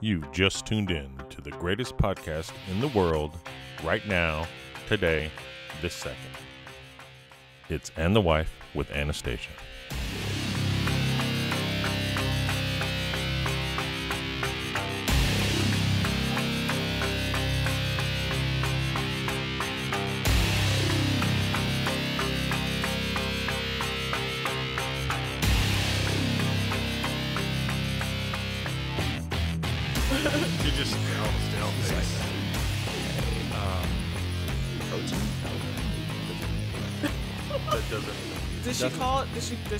You've just tuned in to the greatest podcast in the world right now, today, this second. It's And the Wife with Anastasia.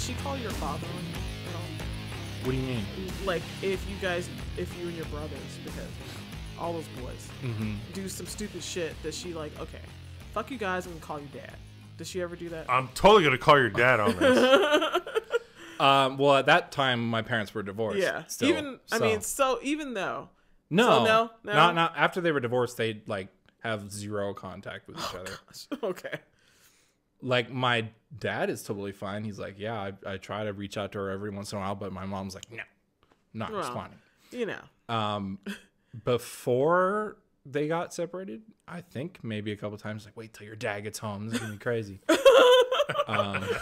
She? Call your father? at all? What do you mean? Like if you guys, if you and your brothers, because all those boys Mm-hmm. do some stupid shit. Does she like? Okay, fuck you guys. I'm gonna call you dad. Does she ever do that? I'm totally gonna call your dad on this. Um, well, at that time, my parents were divorced. yeah. Still, even I mean, so even though. no, so no, no? not not after they were divorced. They like have zero contact with each other. Okay. Like my dad is totally fine. He's like, yeah, I, I try to reach out to her every once in a while, but my mom's like, no, not Well. responding. You know. Um, before they got separated, I think maybe a couple times like, wait till your dad gets home. This is gonna be crazy. um,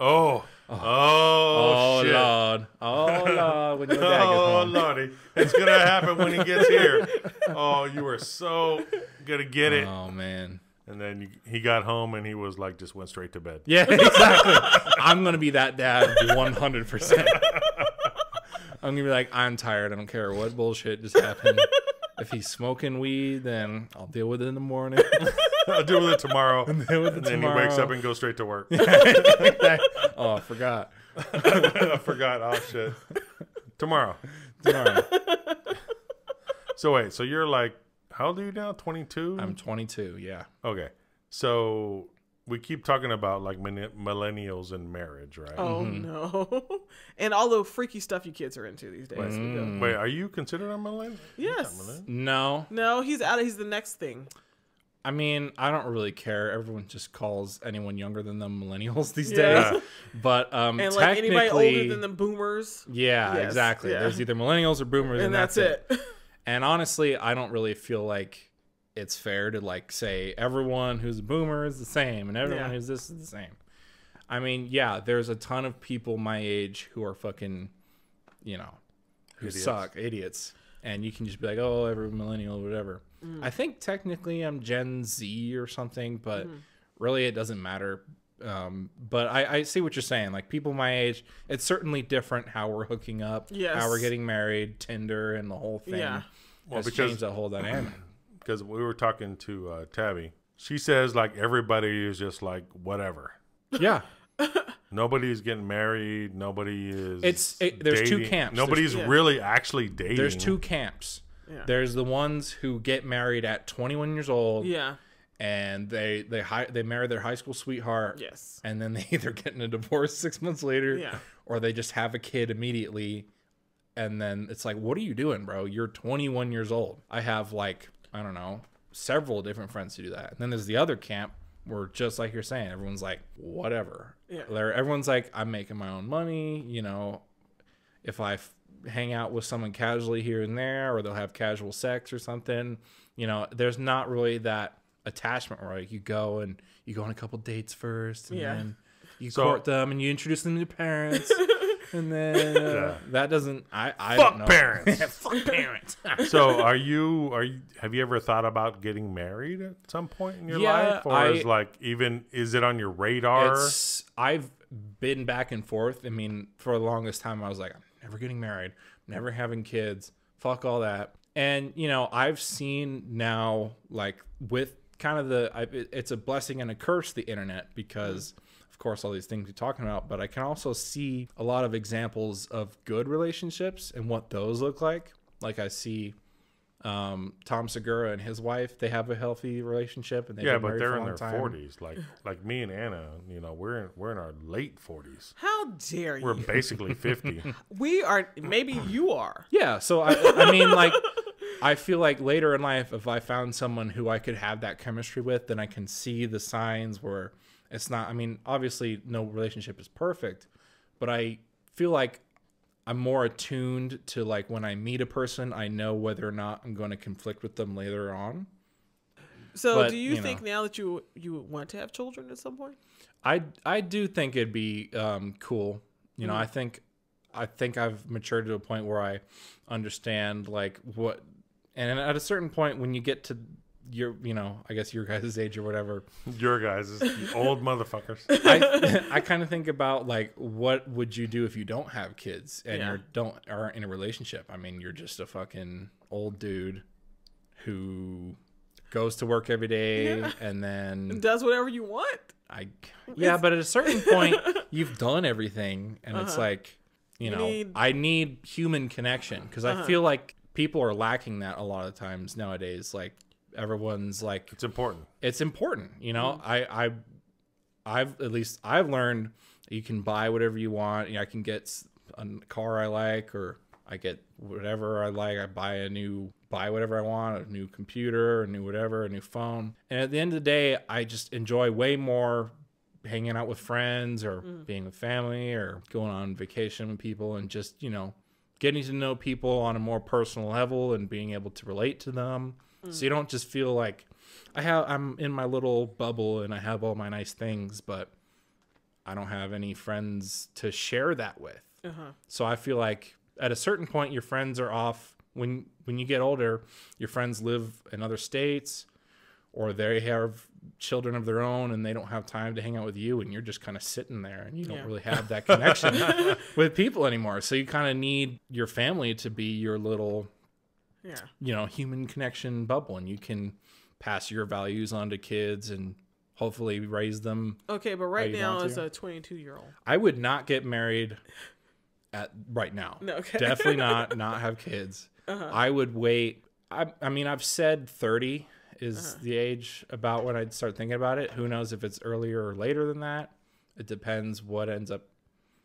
Oh, oh, oh shit. lord, oh lord, when your dad gets Oh home. lordy, it's gonna happen when he gets here. Oh, you are so gonna get it, Oh man. And then you, he got home and he was like, just went straight to bed. Yeah, exactly. I'm gonna be that dad 100. percent I'm gonna be like, I'm tired. I don't care what bullshit just happened. If he's smoking weed, then I'll deal with it in the morning. I'll deal with it tomorrow. and deal with it then he wakes up and goes straight to work. oh, I forgot. I forgot. Oh shit. Tomorrow. Tomorrow. So wait, so you're like, how old are you now? 22. I'm 22. Yeah. Okay. So we keep talking about like millennials and marriage, right? Oh Mm-hmm. no. and all the freaky stuff you kids are into these days. Mm. Wait, are you considered a millennial? Yes. No, No, he's out. He's the next thing. I mean, I don't really care. Everyone just calls anyone younger than them millennials these Yeah. days. But um, And like anybody older than the boomers. Yeah, Yes, exactly. yeah. There's either millennials or boomers, and, And that's it. And honestly, I don't really feel like it's fair to like say everyone who's a boomer is the same and everyone Yeah. who's this is the same. I mean, yeah, there's a ton of people my age who are fucking, you know, who Idiots. suck, idiots. And you can just be like, oh, every millennial, whatever. Mm. I think technically I'm Gen Z or something, but Mm-hmm. really it doesn't matter. Um, but I, I see what you're saying. Like people my age, it's certainly different how we're hooking up, Yes. how we're getting married, Tinder, and the whole thing Yeah. Well, has because changed that whole dynamic. because we were talking to uh, Tabby. She says like everybody is just like whatever. yeah, Nobody's getting married. Nobody is. It's- it- there's two camps. Nobody's There's- yeah. really actually dating. there's two camps. Yeah. There's the ones who get married at 21 years old, yeah. and they they hi- they marry their high school sweetheart, Yes. and then they either get in a divorce six months later, Yeah. or they just have a kid immediately, and then it's like, what are you doing, bro? You're 21 years old. I have like I don't know several different friends who do that, and then there's the other camp where just like you're saying, everyone's like, whatever. Yeah. They're, everyone's like, I'm making my own money, you know. If I f- hang out with someone casually here and there, or they'll have casual sex or something, you know, there's not really that attachment where like you go and you go on a couple dates first, and Yeah. then you So- court them and you introduce them to your parents, and then uh, that doesn't. I I Fuck don't know. parents. Fuck parents. so are you are you have you ever thought about getting married at some point in your Yeah, life or I- is like even is it on your radar It's I've been back and forth. I mean, for the longest time, I was like, I'm never getting married, never having kids, fuck all that. And you know, I've seen now, like with kind of the, I, it- it's a blessing and a curse, the internet, because of course all these things you're talking about, but I can also see a lot of examples of good relationships and what those look like. Like I see. Um, Tom Segura and his wife, they have a healthy relationship, and they've yeah, been but they're for a in their 40s like like me and anna you know we're in, we're in our late 40s How dare we're you? basically 50 we are. Maybe you are. Yeah, so I, I mean, like, I feel like later in life, if I found someone who I could have that chemistry with, then I can see the signs where it's not. I mean, obviously, no relationship is perfect, but I feel like I'm more attuned to like when I meet a person, I know whether or not I'm going to conflict with them later on. So, But, do you, you think know. now that you you want to have children at some point? I I do think it'd be um, cool. You Mm-hmm. know, I think I think I've matured to a point where I understand like what, and at a certain point when you get to your, you know, I guess your guys' age or whatever, Your guys old motherfuckers. I I kind of think about like what would you do if you don't have kids and Yeah. you don't aren't in a relationship? I mean, you're just a fucking old dude who goes to work every day and then Does whatever you want. I yeah, but at a certain point, you've done everything, and it's like you, Uh-huh. You know, need- Uh-huh. I need human connection because I feel like people are lacking that a lot of times nowadays. Like everyone's like, It's important. it's important, you know. Mm-hmm. I I I've at least I've learned you can buy whatever you want. You know, I can get a car I like, or I get whatever I like. I buy a new buy whatever I want, a new computer, a new whatever, a new phone. And at the end of the day, I just enjoy way more hanging out with friends or being with family or going on vacation with people and just, you know, getting to know people on a more personal level and being able to relate to them. So you don't just feel like I have I'm in my little bubble and I have all my nice things, but I don't have any friends to share that with. Uh-huh. So I feel like at a certain point your friends are off when when you get older, your friends live in other states or they have children of their own and they don't have time to hang out with you and you're just kind of sitting there and you don't Yeah. really have that connection with people anymore. So you kind of need your family to be your little Yeah. you know human connection bubble and you can pass your values on to kids and hopefully raise them Okay, but right now to? a 22 year old. i would not get married at right now No, okay. definitely not not have kids Uh-huh. i would wait I, I mean i've said 30 is Uh-huh. the age about when i'd start thinking about it who knows if it's earlier or later than that it depends what ends up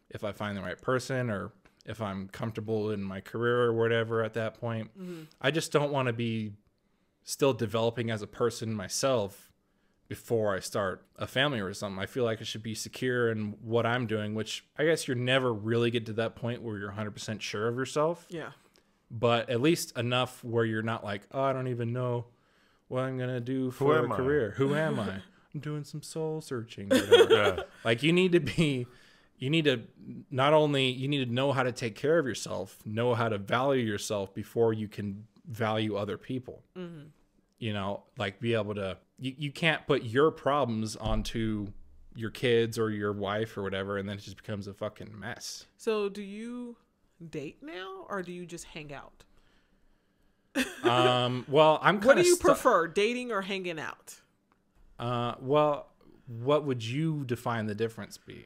if i find the right person or if i'm comfortable in my career or whatever at that point Mm-hmm. i just don't want to be still developing as a person myself before I start a family or something. I feel like I should be secure in what I'm doing, which I guess you're never really get to that point where you're 100% sure of yourself, Yeah. but at least enough where you're not like, oh, I don't even know what I'm going to do for am a I?" career. Who am I? I'm doing some soul searching. or. Yeah. like you need to be you need to not only you need to know how to take care of yourself know how to value yourself before you can value other people you know like be able to you, you can't put your problems onto your kids or your wife or whatever and then it just becomes a fucking mess So do you date now or do you just hang out? um well i'm kind What do you prefer, dating or hanging out? uh well what would you define the difference be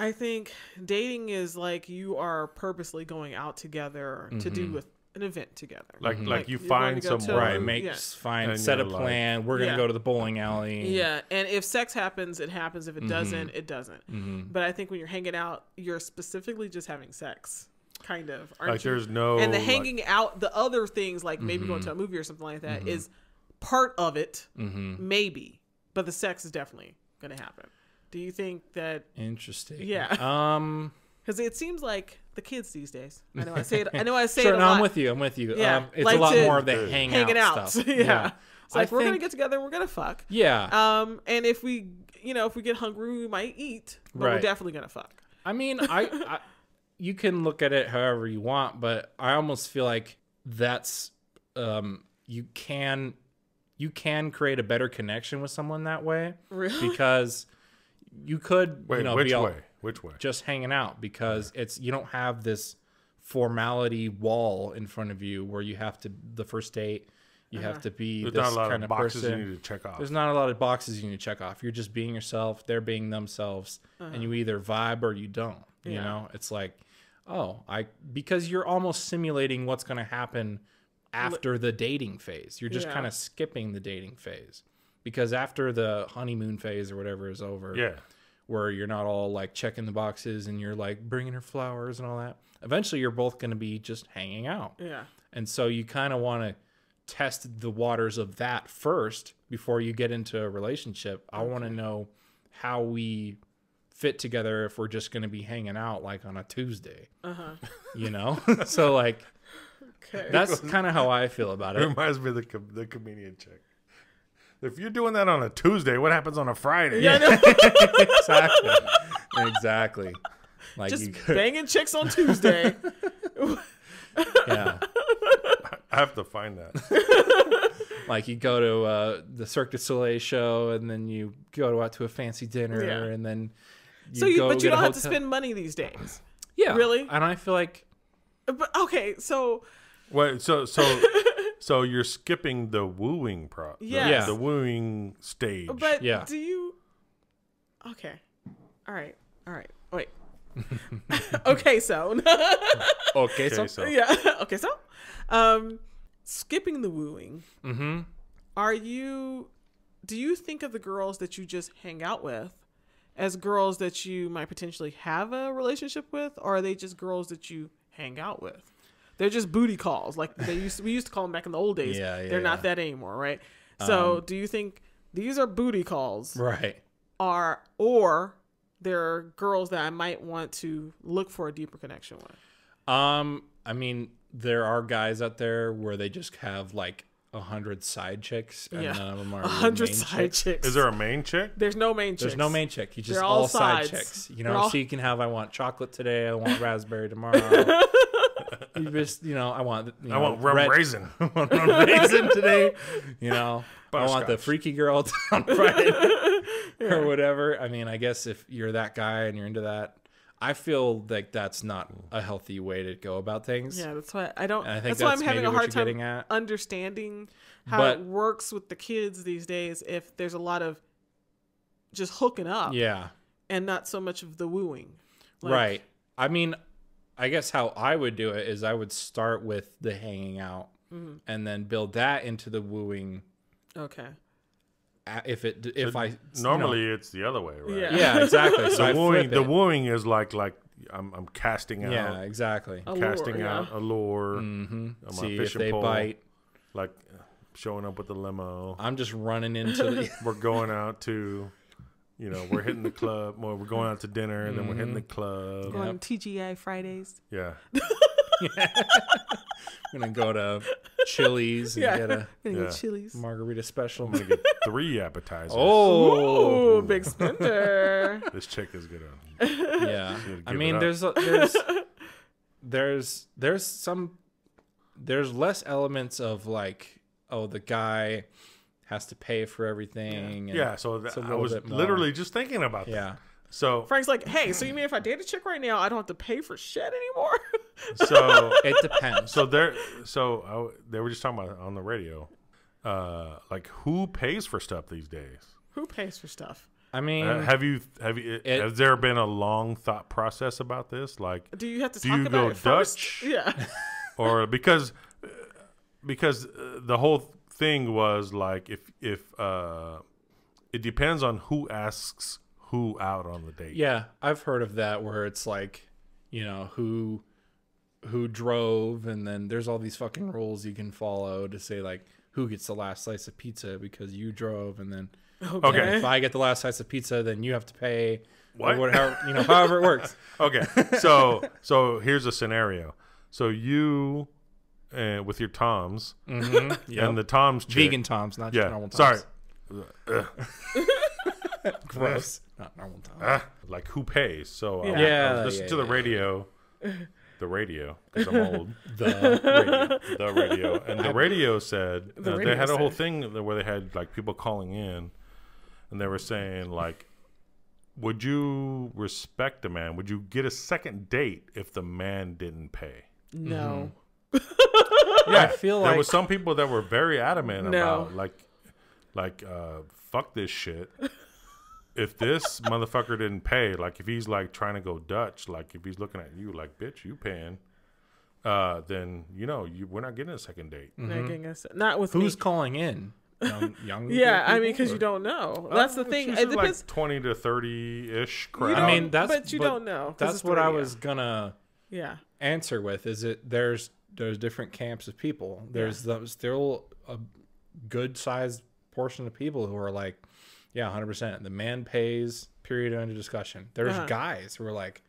I think dating is like you are purposely going out together to do with an event together. Like like you you're find going to someone right make yeah. fine And set a you're like- plan we're gonna Yeah. go to the bowling alley Yeah, and if sex happens, it happens. Mm-hmm. If it doesn't, it doesn't. But I think when you're hanging out, you're specifically just having sex, kind of. Aren't like you? there's no and the like- hanging out, the other things like maybe going Mm-hmm. to a movie or something like that, is part of it, Mm-hmm. maybe. But the sex is definitely going to happen. Do you think that? Interesting. Yeah. Um. Because it seems like the kids these days. I know I say it. I know I say Sure. it a No, lot. I'm with you. I'm with you. Yeah, Um, it's like a lot to- more of the hang hanging out, out. stuff. yeah. It's like I we're gonna get together. and We're gonna fuck. Yeah. Um, and if we, you know, if we get hungry, we might eat, but we're definitely gonna fuck. I mean, I, I you can look at it however you want, but I almost feel like that's um you can you can create a better connection with someone that way Really? because you could Wait, you know which be all- way? Which way? just hanging out because it's you don't have this formality wall in front of you where you have to the first date you have uh-huh. to be There's this not a lot kind of of boxes person. you need to check off. there's not a lot of boxes you need to check off. You're just being yourself. They're being themselves. And uh-huh. you either vibe or you don't you know? It's like oh i because you're almost simulating what's going to happen after the dating phase. You're just Yeah. kind of skipping the dating phase because after the honeymoon phase or whatever is over yeah. where you're not all like checking the boxes and you're like bringing her flowers and all that. Eventually, you're both going to be just hanging out. Yeah. And so you kind of want to test the waters of that first before you get into a relationship. I want to know how we fit together if we're just going to be hanging out like on a Tuesday. Uh huh. You know? so like Okay. that's kind of how I feel about It it. reminds me of the com- the comedian chick. If you're doing that on a Tuesday, what happens on a Friday? yeah, I know. exactly. Exactly. Like just you could, banging chicks on Tuesday. yeah. I have to find that. Like you go to uh, the Cirque du Soleil show and then you go out to a fancy dinner Yeah. and then you so you, go but you don't have to spend money these days. Yeah. Really? And I feel like But okay, so Wait, so so so you're skipping the wooing pro, the- Yes. the, wooing stage. but Yeah. do you? Okay, all right, all right. Wait. okay, so okay, so okay, so yeah, okay, so um, skipping the wooing. mm-hmm. Are you? Do you think of the girls that you just hang out with as girls that you might potentially have a relationship with, or are they just girls that you hang out with? They're just booty calls, like they used. we used to call them back in the old days. Yeah, yeah, They're not yeah. that anymore, right? So, Um, do you think these are booty calls, right. are or there are girls that I might want to look for a deeper connection with? Um, I mean, there are guys out there where they just have like a hundred side chicks, and Yeah. none of them are A hundred side chicks. chicks. is there a main chick? There's no main chicks. There's no main chick. You just They're all, all side sides. chicks. You know, all- so you can have I want chocolate today. I want raspberry tomorrow. you just, you know, I want. You know, I want rum red- raisin. I want rum raisin today. You know, I want the freaky girl on Friday or whatever. I mean, I guess if you're that guy and you're into that, I feel like that's not a healthy way to go about things. Yeah, that's why I don't. And I think that's, why I'm having a what hard you're time getting at. understanding how But- it works with the kids these days. If there's a lot of just hooking up, Yeah. and not so much of the wooing. Like, right. I mean, I guess how I would do it is I would start with the hanging out Mm-hmm. and then build that into the wooing. Okay. If it, if I you know- Normally, it's the other way, right? Yeah. yeah, exactly. So The wooing, the wooing is like like I'm I'm casting out, Yeah, exactly. Allure, casting yeah. out a lure, hmm on my See if they pole. bite. like showing up with the limo. I'm just running into the. We're going out to, you know, we're hitting the club. Well, we're going out to dinner, and then we're Mm-hmm. hitting the club. Going TGI Fridays. Yeah, I'm gonna go to Chili's and Yeah. get a Gonna Yeah. go Chili's. margarita special. I'm gonna get three appetizers. Oh, Ooh, big spender. this chick is gonna. yeah. Should I mean, there's a- there's there's there's some there's less elements of like oh the guy has to pay for everything. and- Yeah, so th- It's a I little was literally just thinking about that. yeah. So Frank's like, hey, so you mean if I date a chick right now, I don't have to pay for shit anymore? so It depends. so there so I w they were just talking about on the radio, uh, like who pays for stuff these days. Who pays for stuff? I mean, Uh, have you have you It- has there been a long thought process about this? Like, Do you have to Do talk you about go it first? Dutch? Yeah. or because because uh, the whole thing was like if if uh, it depends on who asks who out on the date. yeah, I've heard of that where it's like, you know, who who drove and then there's all these fucking rules you can follow to say like who gets the last slice of pizza because you drove and then Okay. if I get the last slice of pizza then you have to pay What? whatever, you know, however it works. Okay. So so here's a scenario. So you uh, with your toms Mhm. Yep. and the toms chick, vegan toms, not Yeah. just normal toms. Sorry. toms. Gross. Not normal toms. Ah, like who pays? So I, Yeah. was- I Yeah, was listening yeah, to the yeah. radio, the radio because I'm old. the radio. the radio, and the radio said The uh, radio they had a whole said. thing where they had like people calling in, and they were saying like, "Would you respect a man? Would you get a second date if the man didn't pay?" No. Yeah, I feel there like was some people that were very adamant No. about like, like, uh, fuck this shit. If this motherfucker didn't pay, like if he's like trying to go Dutch, like if he's looking at you like, bitch, you paying, uh, then you know you we're not getting a second date. Not getting us. Not with who's me. calling in? Young, young Yeah, I mean, because you don't know. That's the Uh, thing. it's It depends. like twenty to thirty ish You crowd. I mean, that's but you don't know, 'cause That's it's the what I radio. was gonna yeah. answer with. Is it there's there's different camps of people. There's the, still a good sized portion of people who are like, Yeah, hundred percent. The man pays. Period. End of discussion. There's Uh-huh. guys who are like,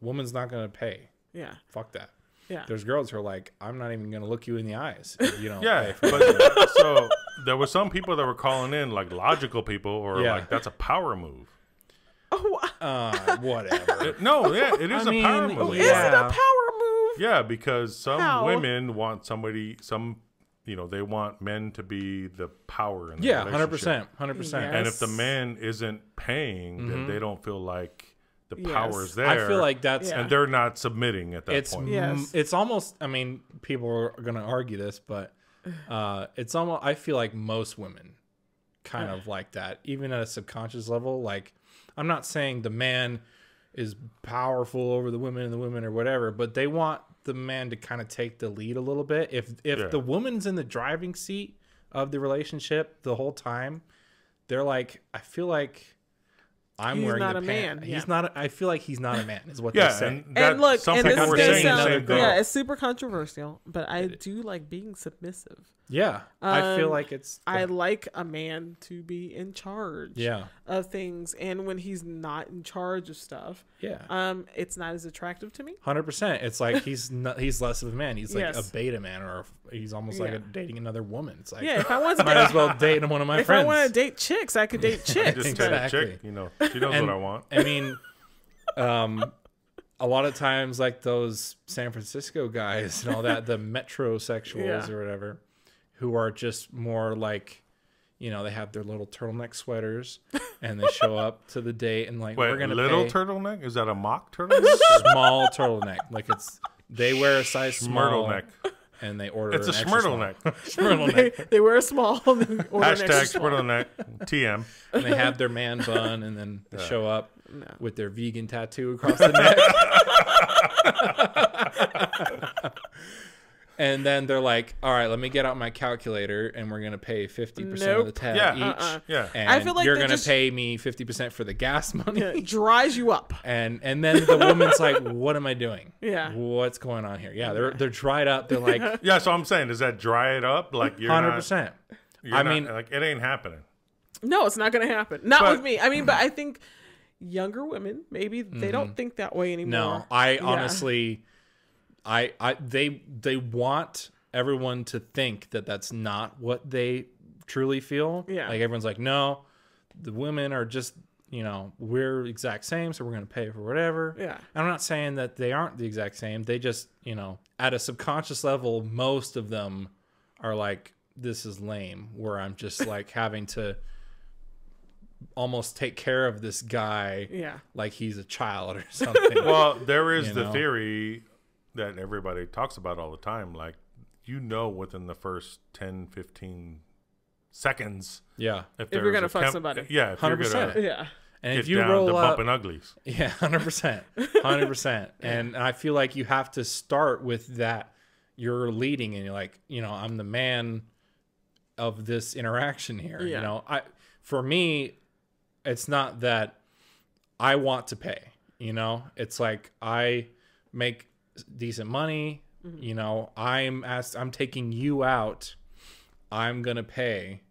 woman's not gonna pay. Yeah. Fuck that. Yeah. There's girls who are like, I'm not even gonna look you in the eyes. You know. Yeah, but so there were some people that were calling in like logical people, or Yeah. like that's a power move. Oh, Uh, whatever. It- no, yeah, it is I a power move. is Yeah. it a power move? Yeah, because some How? women want somebody, some, you know, they want men to be the power in the yeah, hundred percent, hundred percent. Yeah. And if the man isn't paying, then they don't feel like the Yes. is there. I feel like that's Yeah. and they're not submitting at that it's point. Yes. it's almost. I mean, people are gonna argue this, but uh, it's almost. I feel like most women kind of like that, even at a subconscious level. Like, I'm not saying the man is powerful over the women and the women or whatever, but they want the man to kind of take the lead a little bit. If if Yeah. the woman's in the driving seat of the relationship the whole time, they're like, I feel like. I'm He's wearing not the a pan- man, He's yeah. not. I feel like he's not a man. Is what Yeah, they say. and, that, and look, and this were is gonna sound, yeah, it's super controversial, but I do like being submissive. Yeah, I feel Um, like it's. I like a man to be in charge yeah, of things, and when he's not in charge of stuff, yeah, um, it's not as attractive to me. hundred percent. It's like he's not. He's less of a man. He's like Yes. a beta man, or he's almost like a, dating another woman. It's like Yeah, if I want to might date, as well date one of my if friends. I want to date chicks, I could date chicks. Just but- tell the Exactly. chick, you know, she knows And- what I want. I mean, um, a lot of times, like those San Francisco guys and all that, the metrosexuals Yeah. or whatever, who are just more like, you know, they have their little turtleneck sweaters and they show up to the date and like Wait, we're gonna little pay turtleneck? Is that a mock turtleneck? small turtleneck. Like it's they wear a size small Schmirtleneck. and they order. It's a an extra small. schmirtleneck. Schmirtleneck. they, they wear a small. and then order Hashtag extra small. schmirtleneck. TM. and they have their man bun, and then they show up No. with their vegan tattoo across the neck. and then they're like, "All right, let me get out my calculator, and we're gonna pay fifty percent of the Nope. tab Yeah. each, Uh-uh. Yeah. and I feel like you're gonna just- pay me fifty percent for the gas money." Yeah, it dries you up. And and then the woman's like, "What am I doing? Yeah. what's going on here? Yeah, they're they're dried up. They're like, Yeah, so I'm saying, does that dry it up? Like you're hundred not, percent. you're I not- mean- like it ain't happening. No, it's not going to happen. Not But- with me. I mean, but I think younger women maybe they don't think that way anymore. Mm-hmm. No, I Yeah. honestly, I, I, they, they want everyone to think that that's not what they truly feel. Yeah. Like everyone's like, no, the women are just, you know, we're exact same, so we're gonna pay for whatever. Yeah. I'm not saying that they aren't the exact same. They just, you know, at a subconscious level, most of them are like, this is lame. Where I'm just like having to almost take care of this guy Yeah. like he's a child or something. Well, there is You the theory that everybody talks about all the time. Like, you know, within the first 10, 15 seconds, yeah. if, you're gonna a fuck temp- somebody. Yeah, if you're 100%. gonna Yeah. And if you down roll to up, bumping uglies. yeah, hundred percent, hundred percent. And I feel like you have to start with that. You're leading, and you're like, you know, I'm the man of this interaction here. You know, I for me, it's not that I want to pay. You know, it's like I make decent money. Mm-hmm. You know, I'm asked, I'm taking you out. I'm gonna pay,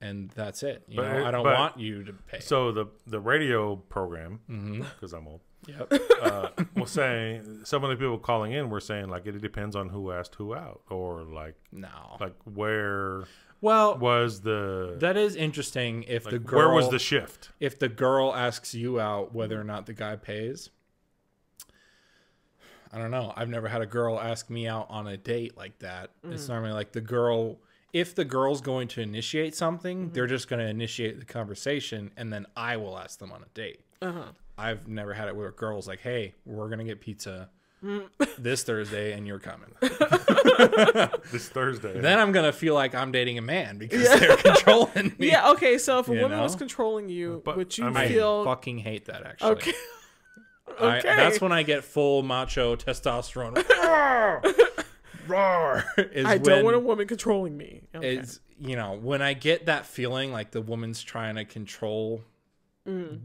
and that's it. You But know, I don't but- want you to pay. So the the radio program, Mm-hmm. because I'm old, yep. uh, was saying some of the people calling in were saying like it depends on who asked who out, or like No. like where Well, was the that is interesting. If the girl, where was the shift? if the girl asks you out, whether or not the guy pays. I don't know. I've never had a girl ask me out on a date like that. It's mm. normally like the girl. If the girl's going to initiate something, mm-hmm. they're just going to initiate the conversation, and then I will ask them on a date. Uh huh. I've never had it where a girl's like, "Hey, we're gonna get pizza mm. this Thursday, and you're coming." This Thursday. then I'm gonna feel like I'm dating a man because they're controlling me. Yeah. Okay. So if a You woman was controlling you, But, would you I mean- I feel fucking hate that actually. okay? I, that's when I get full macho testosterone. Roar! Is I don't want a woman controlling me. Okay. It's you know when I get that feeling like the woman's trying to control,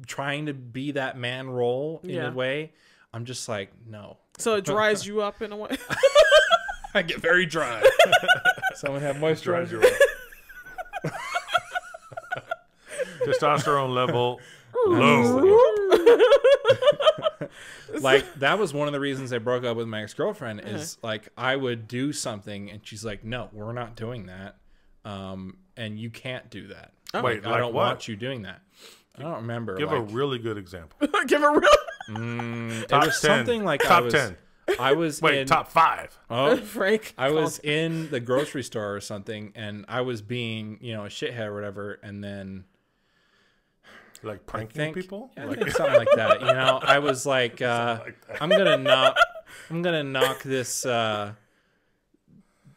trying to be that man role in Mm. Yeah. a way. I'm just like no. so it dries you up in a way. I get very dry. Someone have moisturizer. Testosterone level low. like that was one of the reasons I broke up with my ex girlfriend. Uh-huh. Is like I would do something and she's like, "No, we're not doing that, um, and you can't do that. Wait, I like don't what? want you doing that." I don't remember. Give a really good example. Give a real it Top was 10. something like I top was, ten. I was Wait, in, top five. Oh, Frank. I was in the grocery store or something, and I was being, you know, a shithead or whatever, and then Like pranking think people. yeah, Like, something like that. You know, I was like, uh, I'm gonna knock, I'm gonna knock this uh,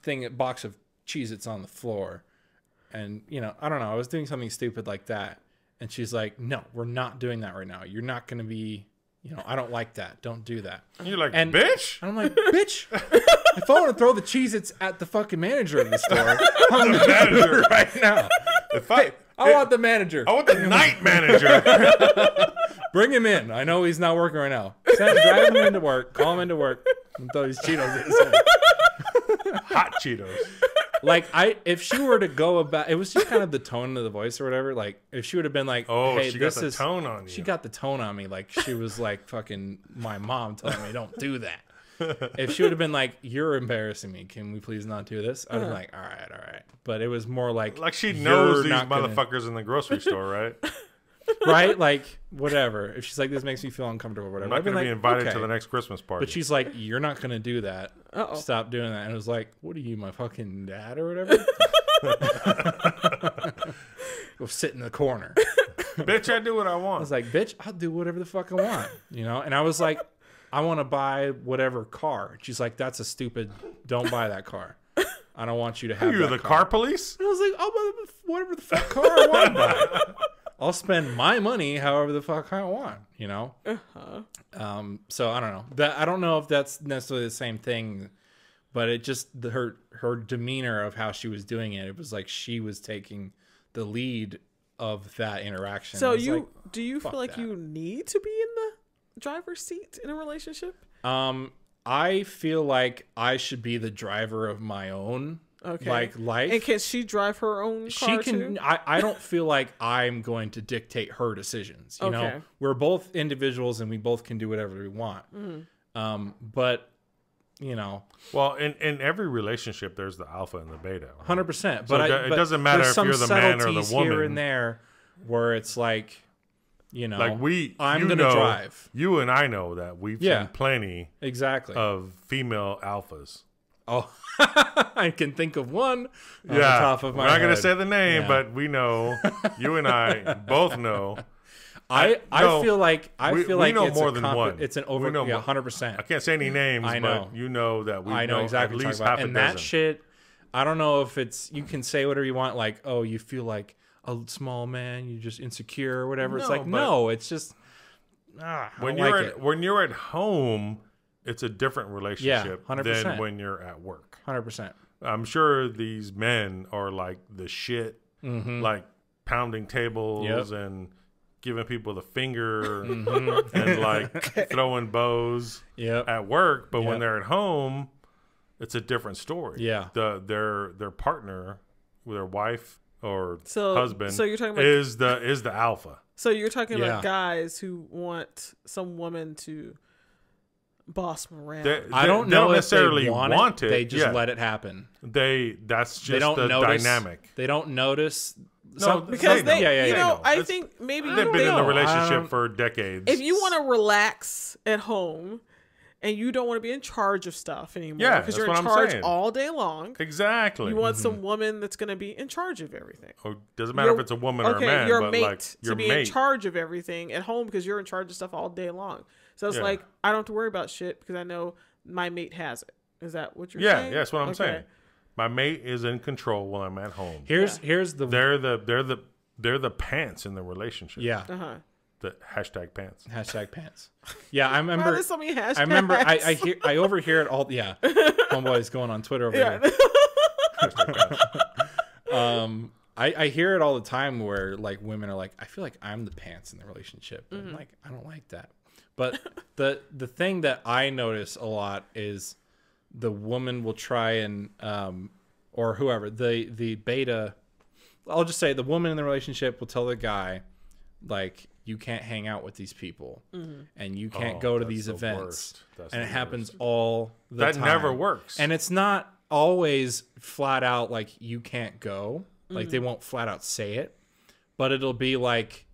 thing, box of Cheez-Its on the floor, and you know, I don't know. I was doing something stupid like that, and she's like, "No, we're not doing that right now. You're not gonna be, you know, I don't like that. Don't do that." you're like, And- bitch. And I'm like, bitch, if I want to throw the Cheez-Its at the fucking manager of the store, I'm gonna manager. right now. If I, I want the manager. I want the night manager. Bring him in. I know he's not working right now. Send, drive him into work. Call him into work. And throw these Cheetos in his head. Hot Cheetos. Like I, if she were to go about, it was just kind of the tone of the voice or whatever. Like if she would have been like, Oh, "Hey, she got this the is," tone on you. she got the tone on me. Like she was like fucking my mom telling me, "Don't do that." If she would have been like, "You're embarrassing me. Can we please not do this?" I'd have been uh-huh. like, "All right, all right." But it was more like, like she knows these not gonna-" motherfuckers in the grocery store, right? right? Like whatever. If she's like, "This makes me feel uncomfortable," or whatever. I'm not I'd been going to be invited "Okay." to the next Christmas party. But she's like, "You're not gonna do that. Uh-oh. Stop doing that." And I was like, "What are you, my fucking dad or whatever?" Go sit in the corner. bitch, I do what I want. I was like, "Bitch, I'll do whatever the fuck I want," you know. And I was like, "I want to buy whatever car." She's like, "That's a stupid. Don't buy that car. I don't want you to have." You're that the car police? And I was like, "I'll buy whatever the fuck car I want to buy. I'll spend my money however the fuck I want," you know. Uh-huh. Um, so I don't know. That I don't know if that's necessarily the same thing, but it just the, her her demeanor of how she was doing it. It was like she was taking the lead of that interaction. So you like, do you feel like that. you need to be in the driver's seat in a relationship? um, I feel like I should be the driver of my own Okay. like life. And can she drive her own she can too? I, I don't feel like i'm going to dictate her decisions you Okay. know we're both individuals and we both can do whatever we want Mm-hmm. um but you know Well, in, in every relationship, there's the alpha and the beta. right? 100% but So it I, it but doesn't matter if some you're the man or the subtleties here and there where it's like you know Like we, i'm gonna know, drive You and I know that we've Yeah. seen plenty exactly of female alphas. oh i can think of one on yeah, top of my we're not gonna say the name, Yeah. but we know. you and I both know. I, I no, feel like I we- feel we like know it's more than one. It's an over yeah hundred percent. I can't say any names, I know. but you know that we I know, exactly at least half about. a And dozen. that shit, I don't know if it's you can say whatever you want, like, oh, you feel like a small man, you're just insecure or whatever. it's like, no, it's just ah, when you're like at, it. when you're at home, it's a different relationship 100%. than when you're at work. Hundred percent. I'm sure these men are like the shit, like pounding tables Mm-hmm. Yep. Mm-hmm. and giving people the finger and like throwing bows Yep. at work. But Yep. when they're at home, it's a different story. Yeah. the their their partner, their wife or So- husband, so you're talking about- is the is the alpha. So you're talking Yeah. about guys who want some woman to boss them around. They- I don't they know if necessarily they want, want it. it. They just Yeah. let it happen. They that's just they don't the notice dynamic. They don't notice. some- because they they, know. yeah, yeah, you yeah, know, know. I It's- think maybe They've you been in don't- the relationship for decades. if you want to relax at home and you don't want to be in charge of stuff anymore Yeah, because you're in what I'm charge saying. all day long, exactly, you want some woman that's going to be in charge of everything. Oh, doesn't matter Your- if it's a woman or okay, a man, your but mate like to be mate. in charge of everything at home because you're in charge of stuff all day long. So it's Yeah. like I don't have to worry about shit because I know my mate has it. Is that what you're yeah, saying? yeah, that's what I'm Okay. saying. My mate is in control when I'm at home. Here's here's the They're the they're the they're the pants in the relationship. yeah Uh huh. The hashtag pants. hashtag pants. Yeah, I Wow, remember. there's so many hashtags. I remember. I, I hear. I overhear it all. Yeah, homeboy's going on Twitter over Yeah. here. um I, I hear it all the time where like women are like i feel like i'm the pants in the relationship and I'm like i don't like that but the the thing that i notice a lot is the woman will try and um or whoever the the beta I'll just say the woman in the relationship will tell the guy, like, you can't hang out with these people, mm-hmm. and you can't Oh, go to these the events, and the it happens worst. all the That time. That never works. And it's not always flat out like you can't go. Like they mm-hmm. won't flat out say it, but it'll be like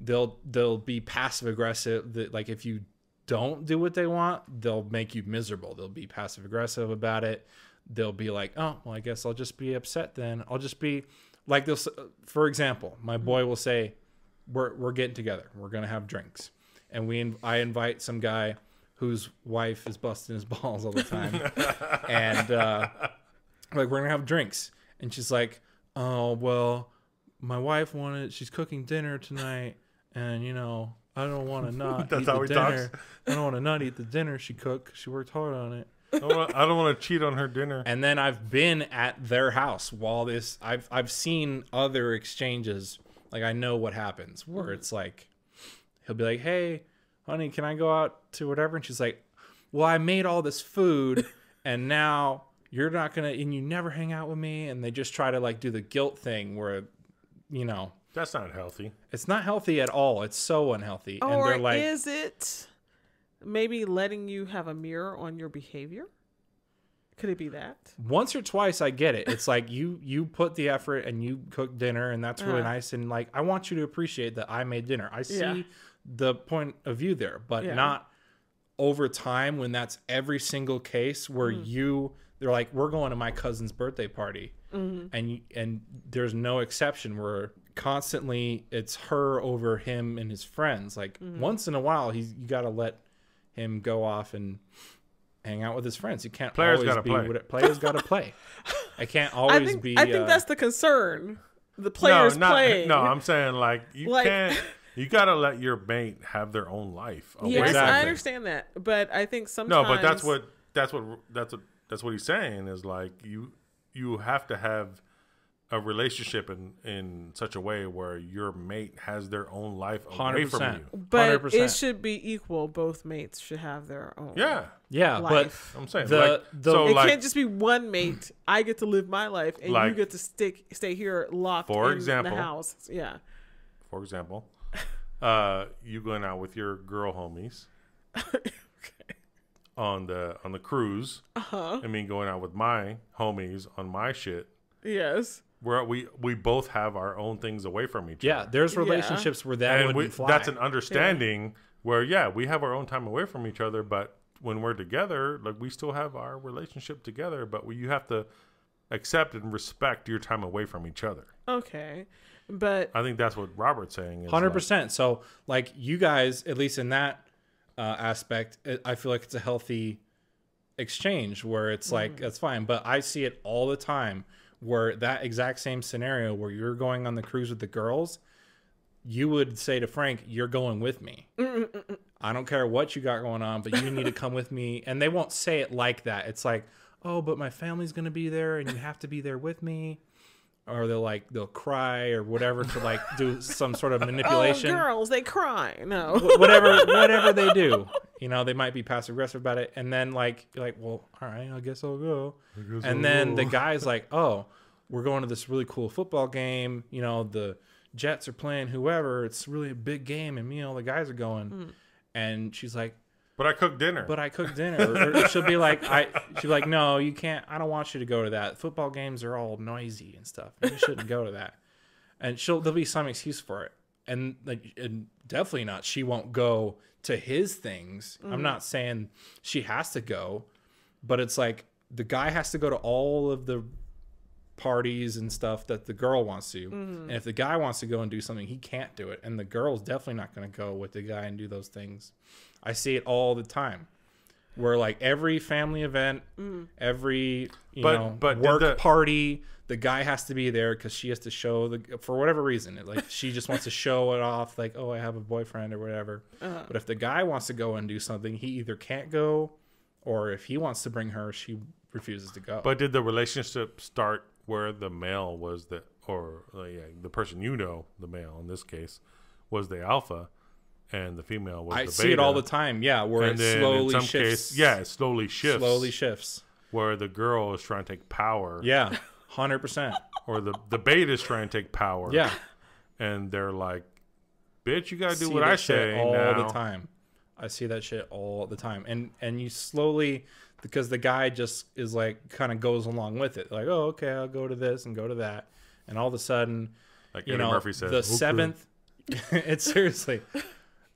they'll they'll be passive aggressive. That like if you don't do what they want, they'll make you miserable. They'll be passive aggressive about it. They'll be like, oh, well, I guess I'll just be upset then. I'll just be like this. For example, my mm-hmm. boy will say, we're we're getting together. We're gonna have drinks, and we I invite some guy whose wife is busting his balls all the time, and uh, like we're gonna have drinks, and she's like, oh well, my wife wanted she's cooking dinner tonight, and you know I don't want to not That's eat how the he talks? dinner. I don't want to not eat the dinner she cooked. She worked hard on it. I don't wanna- I don't want to cheat on her dinner. And then I've been at their house while this I've I've seen other exchanges like I know what happens where mm-hmm. it's like he'll be like, "Hey, honey, can I go out to whatever?" and she's like, "Well, I made all this food and now you're not going to and you never hang out with me." And they just try to like do the guilt thing where you know, That's not healthy. it's not healthy at all. It's so unhealthy. and Or they're like is it maybe letting you have a mirror on your behavior? Could it be that? once or twice I get it. It's like you you put the effort and you cook dinner and that's really Uh-huh. nice and like I want you to appreciate that I made dinner. I see Yeah. the point of view there, but Yeah. not over time when that's every single case where Mm. you they're like we're going to my cousin's birthday party Mm-hmm. and and there's no exception where constantly it's her over him and his friends like Mm-hmm. once in a while he's you got to let him go off and hang out with his friends you can't Players always be play. what players got to play I can't I always think be I think uh, that's the concern. The players no, not, playing. No, I'm saying like you Like- can't. You gotta let your mate have their own life. yes, Exactly. I understand that, but I think sometimes No, but that's what that's what that's what that's what he's saying is like you you have to have a relationship in in such a way where your mate has their own life away from 100%. you. But 100%. it should be equal. Both mates should have their own. Yeah, yeah life. I'm saying The- like the- so It like can't just be one mate. I get to live my life, and you get to stick stay here locked For in example- the house. Yeah. for example, uh, you going out with your girl homies on the on the cruise, Uh-huh. I mean going out with my homies on my shit. Yes. Where we we both have our own things away from each yeah other. Yeah, there's Yeah. relationships where that and wouldn't we, fly that's an understanding where yeah we have our own time away from each other but when we're together like we still have our relationship together but we, you have to accept and respect your time away from each other Okay. But i think that's what robert's saying is Hundred like, percent. So, like you guys, at least in that uh, aspect, it, I feel like it's a healthy exchange where it's like that's fine. But I see it all the time where that exact same scenario where you're going on the cruise with the girls, you would say to Frank, "You're going with me. I don't care what you got going on, but you need to come with me." And they won't say it like that. It's like, "Oh, but my family's gonna be there, and you have to be there with me." Or they'll like they'll cry or whatever to like do some sort of oh, manipulation. girls, they cry. No. Whatever whatever they do you know they might be passive aggressive about it and then like you're like well all right i guess i'll go. And then the guy's like oh we're going to this really cool football game you know the jets are playing whoever it's really a big game and me and all the guys are going. Hmm. And she's like but i cook dinner. But i cooked dinner. Or, or she'll be like i she'll be like no you can't i don't want you to go to that. Football games are all noisy and stuff. You shouldn't go to that. And she'll there'll be some excuse for it. And like and definitely not. She won't go to his things. I'm mm-hmm. not saying she has to go but it's like the guy has to go to all of the parties and stuff that the girl wants to. Mm-hmm. And if the guy wants to go and do something he can't do it. And the girl's definitely not going to go with the guy and do those things i see it all the time. Where like every family event every you But- know but work the- party the guy has to be there because she has to show the for whatever reason it- like she just wants to show it off like oh i have a boyfriend or whatever. Uh-huh. but if the guy wants to go and do something he either can't go or if he wants to bring her she refuses to go. But did the relationship start where the male was the or uh, yeah, the person you know the male in this case was the alpha and the female was i the see beta it all the time yeah where and it slowly shifts case yeah it slowly shifts slowly shifts where the girl is trying to take power yeah 100% or the the bait is trying to take power. Yeah. and they're like, "Bitch, you gotta do see what I say all now." the time. I see that shit all the time, and and you slowly because the guy just is like kind of goes along with it, like oh okay, I'll go to this and go to that, and all of a sudden, Like you Eddie know, Murphy said, the "Okay." seventh, it's seriously,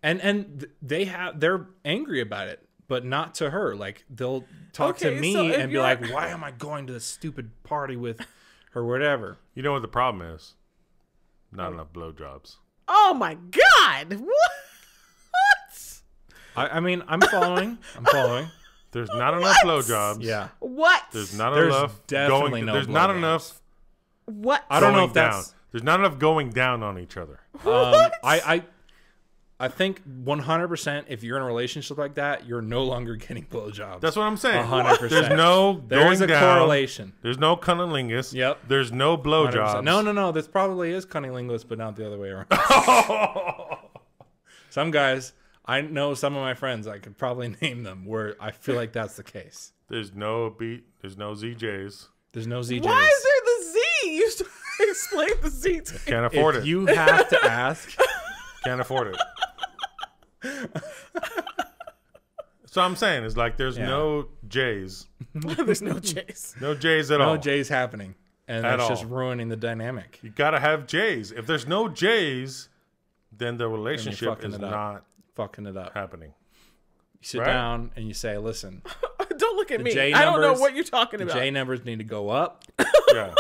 and and they have they're angry about it, but not to her. Like they'll talk Okay, to me so and be you're- like, why am I going to this stupid party with her, whatever. You know what the problem is? Not enough blowjobs. Oh my god! What? I, I mean, I'm following. I'm following. There's not enough blowjobs. Yeah. What? There's not There's enough definitely going. no there's not blowjobs. enough. What? I don't know going if that's. down. There's not enough going down on each other. Um, I, I, I think 100%. If you're in a relationship like that, you're no longer getting blowjobs. That's what I'm saying. 100%. There's no There's a down. correlation. There's no cunnilingus. Yep. There's no blowjobs. No, no, no. This probably is cunnilingus, but not the other way around. some guys, I know some of my friends. I could probably name them where I feel like that's the case. There's no beat. There's no ZJs. There's no ZJs. Why is there the Z? You should explain the Z to. Can't afford if it. you have to ask, Can't afford it. so I'm saying is like there's Yeah. no J's, There's no J's. no J's at all. no J's happening, and At that's just ruining the dynamic. You gotta have J's. If there's no J's, then the relationship fucking is it up. not Fucking it up. happening. You sit Right? down and you say, "Listen, Don't look at me. I don't know what you're talking about. J numbers need to go up. Yeah.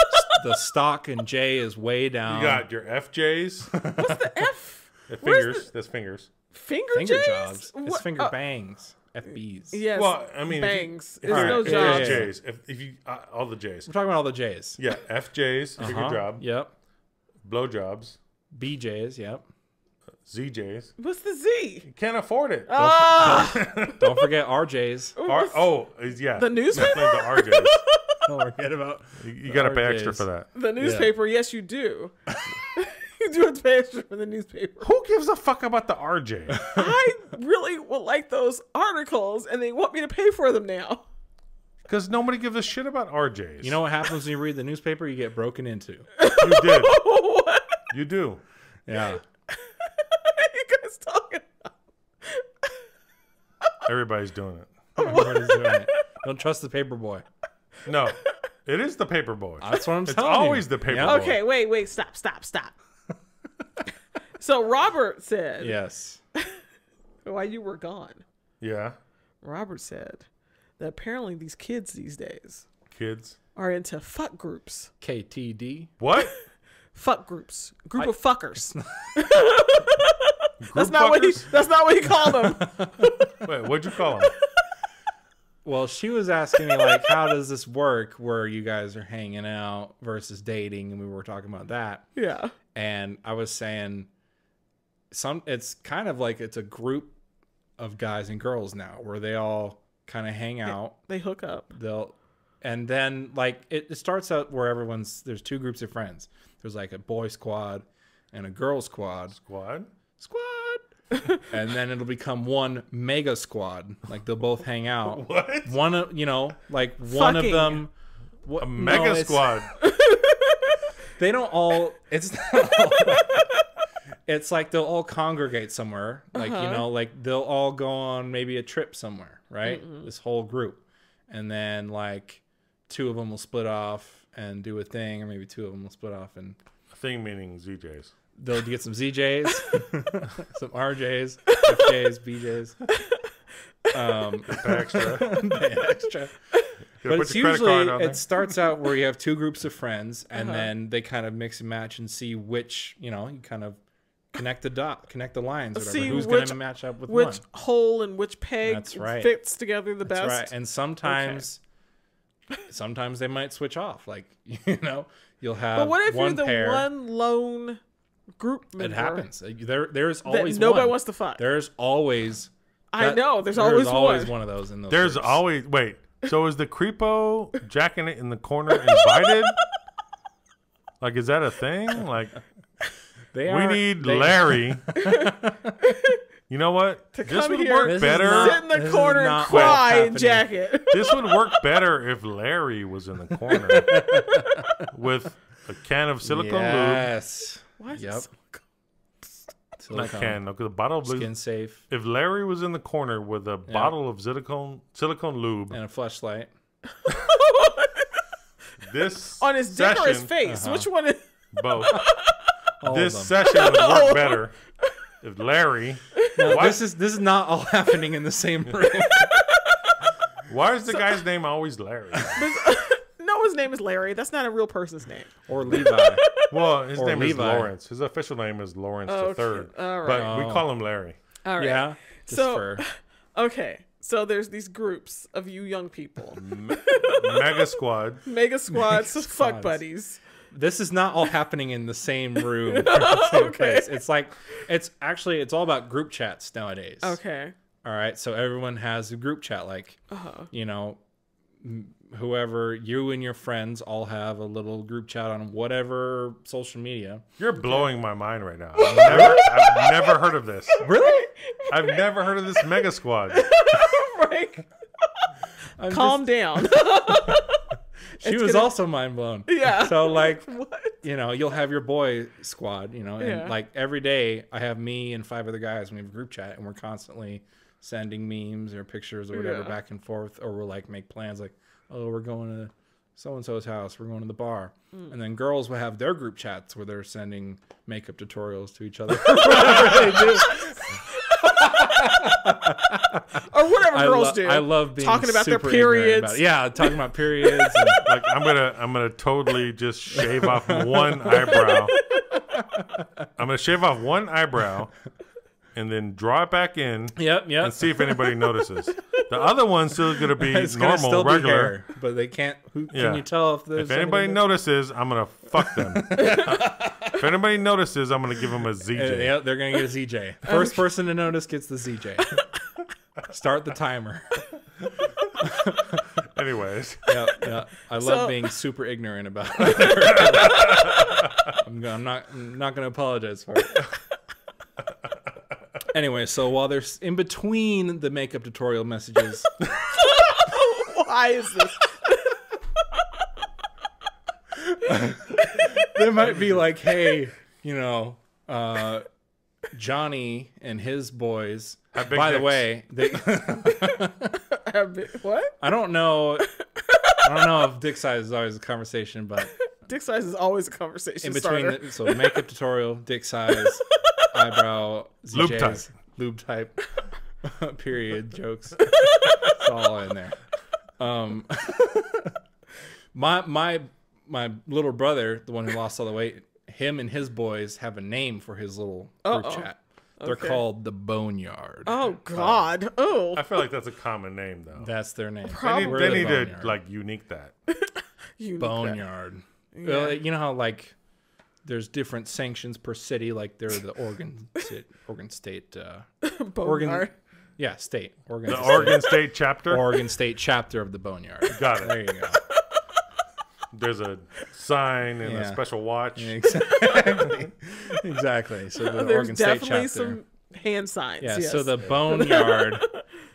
the stock in J is way down. You got your FJs. What's the F? The Where's fingers. That's fingers. Finger, finger J's? jobs. It's finger uh, bangs. FBs. Yes. Well, I mean, if you- bangs. if It's you- no if jobs. there's Yeah, yeah, J's. If, if you uh, all the J's. We're talking about all the J's. Yeah, FJs, figure Uh-huh. job, Yep. Blow jobs. BJ's. Yep. ZJs. What's the Z? You can't afford it. Ah, Don't forget RJ's. R- oh, yeah. the newspaper. The RJs. Don't forget about. You, you got to pay extra for that. The newspaper. Yes, you do. You do have to for the newspaper. Who gives a fuck about the RJ? I really would like those articles, and they want me to pay for them now. Because nobody gives a shit about RJs. You know what happens when you read the newspaper? You get broken into. you did. what You do. Yeah. are you guys talking about? Everybody's doing it. Everybody's doing it. Don't trust the paper boy. No, it is the paper boy. That's what I'm It's telling you. always the paper Yeah. boy. Okay, wait, wait, stop, stop, stop. So Robert said, Yes. while you were gone, Yeah, Robert said that apparently these kids these days kids. are into fuck groups. KTD. What? Fuck groups. Group of fuckers. Group That's not what he fuckers? that's not what he called them. Wait, what'd you call him? Well, she was asking me like, how does this work where you guys are hanging out versus dating, and we were talking about that. yeah. and I was saying some it's kind of like it's a group of guys and girls now where they all kind of hang out They hook up. they'll and then like it, it starts out where everyone's there's two groups of friends there's like a boy squad and a girl squad Squad. squad and then it'll become one mega squad like they'll both hang out What? one of you know like one Fucking. of them what, A mega squad. they don't all it's not all, it's like they'll all congregate somewhere like you know like they'll all go on maybe a trip somewhere right this whole group and then like two of them will split off and do a thing or maybe two of them will split off and a Thing meaning ZJs. they'll get some zjs some rjs fjs bjs um Pay extra. pay extra but it's usually card there. it starts out where you have two groups of friends and Uh-huh. then they kind of mix and match and see which you know you kind of connect the dot connect the lines whatever See who's which- gonna match up with Which one hole and which peg That's right. fits together the best. right and sometimes sometimes they might switch off like you know you'll have But what if one you're the pair one lone group member it happens there there's always nobody one. wants to fuck? there's always I that- know. There's always, always one. one of those in those There's groups. always wait. So is the creepo jacking it in the corner invited? like, is that a thing? Like, they we are- need they- Larry. you know what? this come would here, work This is better. not- Sit in the corner and not cry what's and jacket. this would work better if Larry was in the corner with a can of silicone lube. yes. Why is Yep. so- Not can, no, because a bottle of lube. Skin safe If Larry was in the corner with a bottle of silicone silicone lube, and a flashlight. this on his dick or his face? Uh-huh. Which one is? both. All this of them. session would work better if Larry. No, Why- this is this is not all happening in the same room. Why is the guy's name always Larry? No, his name is Larry. That's not a real person's name. or Levi. Well, his Or name is Levi. Lawrence. His official name is Lawrence the Okay, Third, all but right. we Oh. call him Larry. All right. Yeah. Just So- for Okay. So there's these groups of you young people, Mega Squad. mega squads, fuck squads. buddies. This is not all happening in the same room. the same Okay. place. It's like it's actually it's all about group chats nowadays. Okay. All right. So everyone has a group chat like uh-huh. you know whoever you and your friends all have a little group chat on whatever social media. You're blowing my mind right now. I've never, I've never heard of this. Really? I've never heard of this Mega Squad. Frank, I'm calm down. She It's was gonna- also mind blown. Yeah. So like, what? you know, you'll have your boy squad, you know, and Yeah. like every day I have me and five other guys. We have a group chat, and we're constantly sending memes or pictures or whatever Yeah. back and forth, or we'll like make plans like, oh, we're going to so and so's house, we're going to the bar, Mm. and then girls will have their group chats where they're sending makeup tutorials to each other. Whatever they do. Or whatever I, girls lo- do. I love being Talking about their super ignorant periods. about. Yeah, talking about periods. And, Like I'm gonna, I'm gonna totally just shave off one eyebrow. I'm gonna shave off one eyebrow, and then draw it back in, yep, yep. and see if anybody notices. The other one's still gonna be it's normal, still be regular. hair, but they can't. Who, Yeah. Can you tell if there's If anybody anything- notices, I'm gonna fuck them. if anybody notices, I'm gonna give them a Uh, ZJ. yeah, they're gonna get a ZJ. First person to notice gets the ZJ. Start the timer. Anyways, Yeah, yeah. I love So- being super ignorant about it. I'm, I'm not. I'm not gonna apologize for it. Anyway, so while there's in between the makeup tutorial messages, Why is this? there might be like, hey, you know, uh, Johnny and his boys. Have big By the way, they, what? I don't know. I don't know if dick size is always a conversation, but Dick size is always a conversation in between, the, so makeup tutorial, dick size, eyebrow, Lube type. lube type, period jokes. It's all in there. Um, my my my little brother, the one who lost all the weight, him and his boys have a name for his little group Uh-oh. chat. They're Okay. called the Boneyard. oh God. Oh. I feel like that's a common name though. That's their name. They need, We're they the need to like unique that. You need that. Boneyard. Yeah. Well, you know how like there's different sanctions per city, like they're the Oregon State, Oregon State, uh, Oregon, yeah, state, Oregon, The State, Oregon State chapter. Oregon State chapter of the Boneyard. Got it. There you go. There's a sign and a special watch. Exactly. exactly. So the There's Oregon State definitely chapter. some hand signs. yeah. yes. So the Boneyard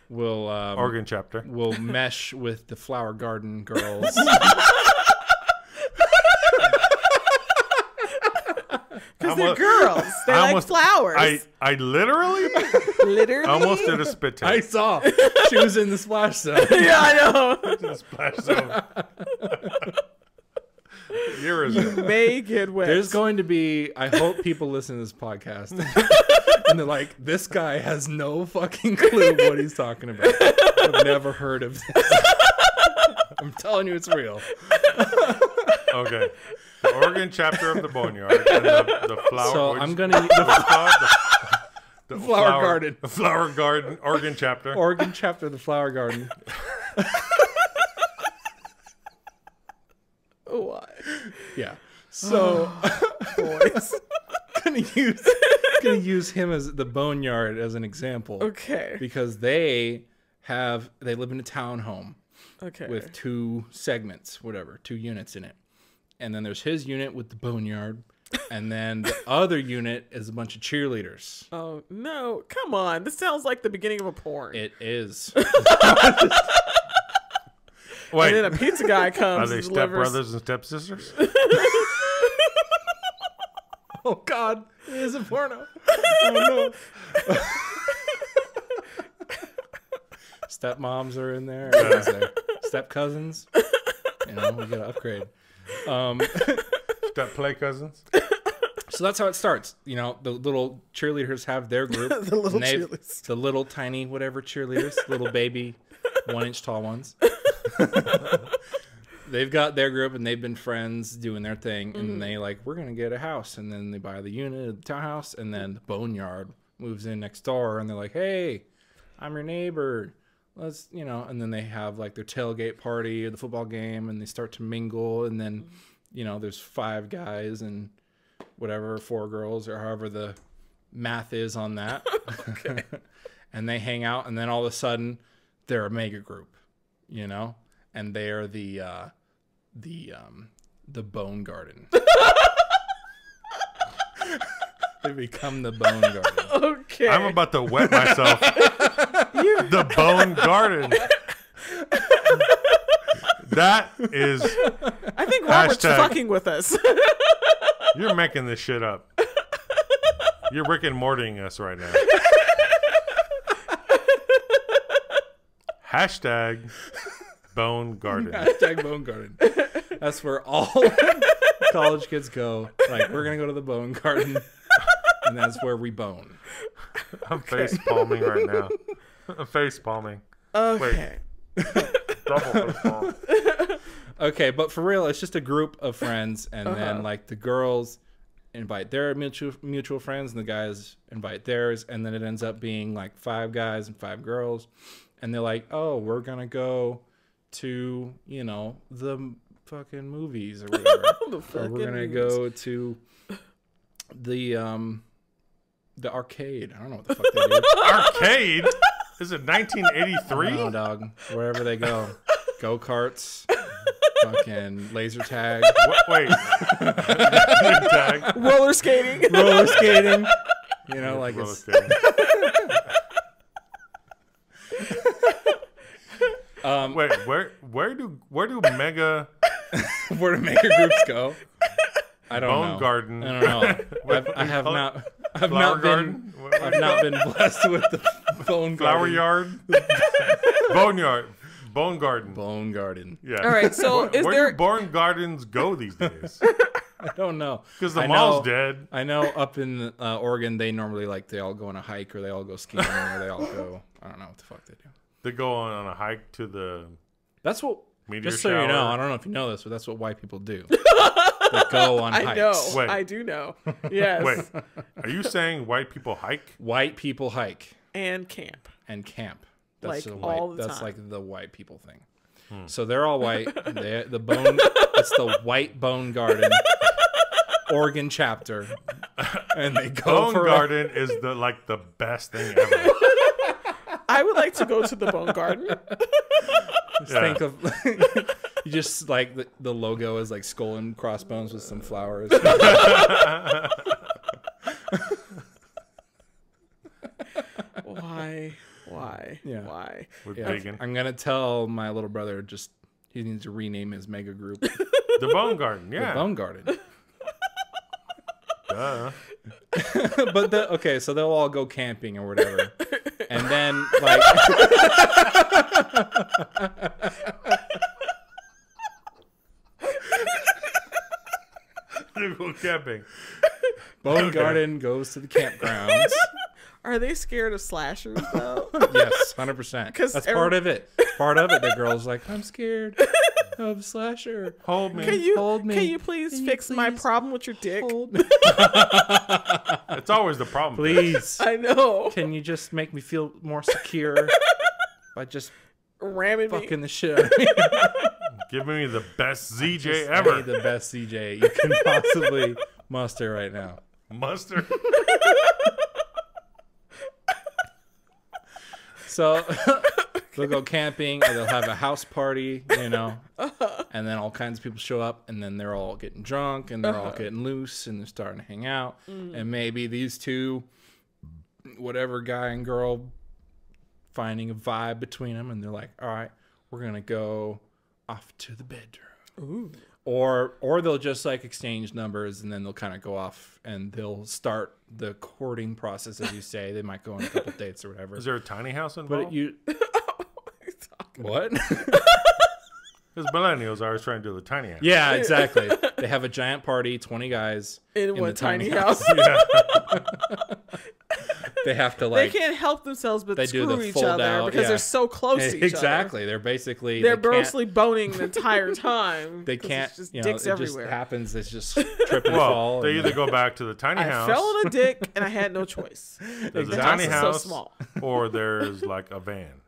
will um, Oregon chapter. will mesh with the Flower Garden girls. Because I'm they're girls. They I like almost- flowers. I I literally Literally. almost did a spit I saw she was in the splash zone. yeah, I know. The Splash zone. Yours. May get wet. There's going to be. I hope people listen to this podcast, and they're like, "This guy has no fucking clue what he's talking about. I've never heard of this." I'm telling you, it's real. Okay. The Oregon chapter of the Boneyard and the, the flower. So I'm gonna what's it called? The, the Flower garden. The flower garden. Oregon chapter. Oregon chapter of the Flower Garden. Why? Yeah. So Boys. gonna use gonna use him as the Boneyard as an example Okay. because they have they live in a townhome. Okay. with two segments, whatever, two units in it. And then there's his unit with the boneyard. And then the other unit is a bunch of cheerleaders. oh no! Come on. This sounds like the beginning of a porn. It is. Wait. and then a pizza guy comes. Are they and step brothers and stepsisters? Oh God, it is a porno. Oh no. Stepmoms are in there. Step cousins. You know, we gotta upgrade. Um, Step play cousins. so that's how it starts. You know, the little cheerleaders have their group. The little they've- cheerleaders. The little tiny whatever cheerleaders, little baby, one inch tall ones. they've got their group and they've been friends doing their thing and they like we're gonna get a house and then they buy the unit of the townhouse and then the boneyard moves in next door and they're like hey i'm your neighbor let's you know and then they have like their tailgate party or the football game and they start to mingle and then you know there's five guys and whatever four girls or however the math is on that. And they hang out and then all of a sudden they're a mega group you know? And they are the uh the um the bone garden. They become the bone garden. Okay. I'm about to wet myself. the Bone Garden. that is. I think Robert's Hashtag- fucking with us. You're making this shit up. You're Rick and Mortying us right now. Hashtag Bone Garden. hashtag bone garden that's where all college kids go like we're gonna go to the bone garden and that's where we bone I'm face palming right now. I'm face palming. okay. Double face palm. Okay, but for real, it's just a group of friends, and Uh-huh. then like the girls invite their mutual mutual friends, and the guys invite theirs, and then it ends up being like five guys and five girls, and they're like, "Oh, we're gonna go to you know the fucking movies or whatever, The or we're gonna movies. go to the um the arcade. I don't know what the fuck they do. Arcade? Is it I 1983? don't dog. Wherever they go, go karts, fucking laser tag. What, wait. Tag. roller skating. roller skating. You know, like Roller it's skating. um, Wait, where where do where do mega where do maker groups go? I don't Bone know. Garden I don't know. I've, I have not. I've flower not garden? been. What- what I've not been blessed with the bone it? flower garden. yard? Boneyard. Bone garden. Bone garden. Yeah. All right, so where, is where there- do barn gardens go these days? I don't know. Because the I mall's know- dead. I know up in uh, Oregon, they normally like they all go on a hike or they all go skiing or they all go. I don't know what the fuck they do. They go on, on a hike to the That's what. meteor Just so shower. you know, I don't know if you know this, but that's what white people do. they go on I hikes. know. Wait. I do know. Yes. Wait, are you saying white people hike? White people hike. And camp. and camp. That's Like, the white. all the that's time. like the white people thing. Hmm. So they're all white. they, the bone. it's the white bone garden, Oregon chapter, and they go Bone for a- garden is the like the best thing ever. I would like to go to the bone garden. Just Yeah. think of you just like the, the logo is like skull and crossbones with some flowers. Why? Why? Yeah. Why? With Yeah. bacon. I'm gonna tell my little brother just he needs to rename his mega group The bone garden, the yeah. Bone Garden. Duh. but the, okay, so they'll all go camping or whatever, and then like They go camping. Bone Garden goes to the campgrounds. Are they scared of slashers though? yes, hundred percent. Because That's every- part of it. Part of it. The girl's like, I'm scared of slasher. Hold me. Can you Hold me. can you please Can you fix my problem with your dick? Hold me, It's always the problem. please. I know. Can you just make me feel more secure by just Ramming me. fucking the shit out of me? Give me the best ZJ Just ever. be the best ZJ you can possibly muster right now. Mustard. So they'll go camping or they'll have a house party, you know, and then all kinds of people show up and then they're all getting drunk and they're all uh-huh. getting loose and they're starting to hang out. Mm. And maybe these two, whatever guy and girl, finding a vibe between them and they're like, all right, we're going to go off to the bedroom. Or or they'll just like exchange numbers and then they'll kind of go off and they'll start the courting process as you say. They might go on a couple dates or whatever. Is there a tiny house involved? but you what? Because millennials are always trying to do the tiny house. yeah exactly. They have a giant party 20 guys In the one tiny tiny house. They have to like they can't help themselves but they do screw the each other out, because yeah. they're so close to each other. exactly other. they're basically They're they can't- mostly boning the entire time. they can't It's just you know dicks it everywhere. just happens it's just trip and fall they and- either go back to the tiny I house. fell on a dick and I had no choice. there's The a tiny is so small. or there's like a van,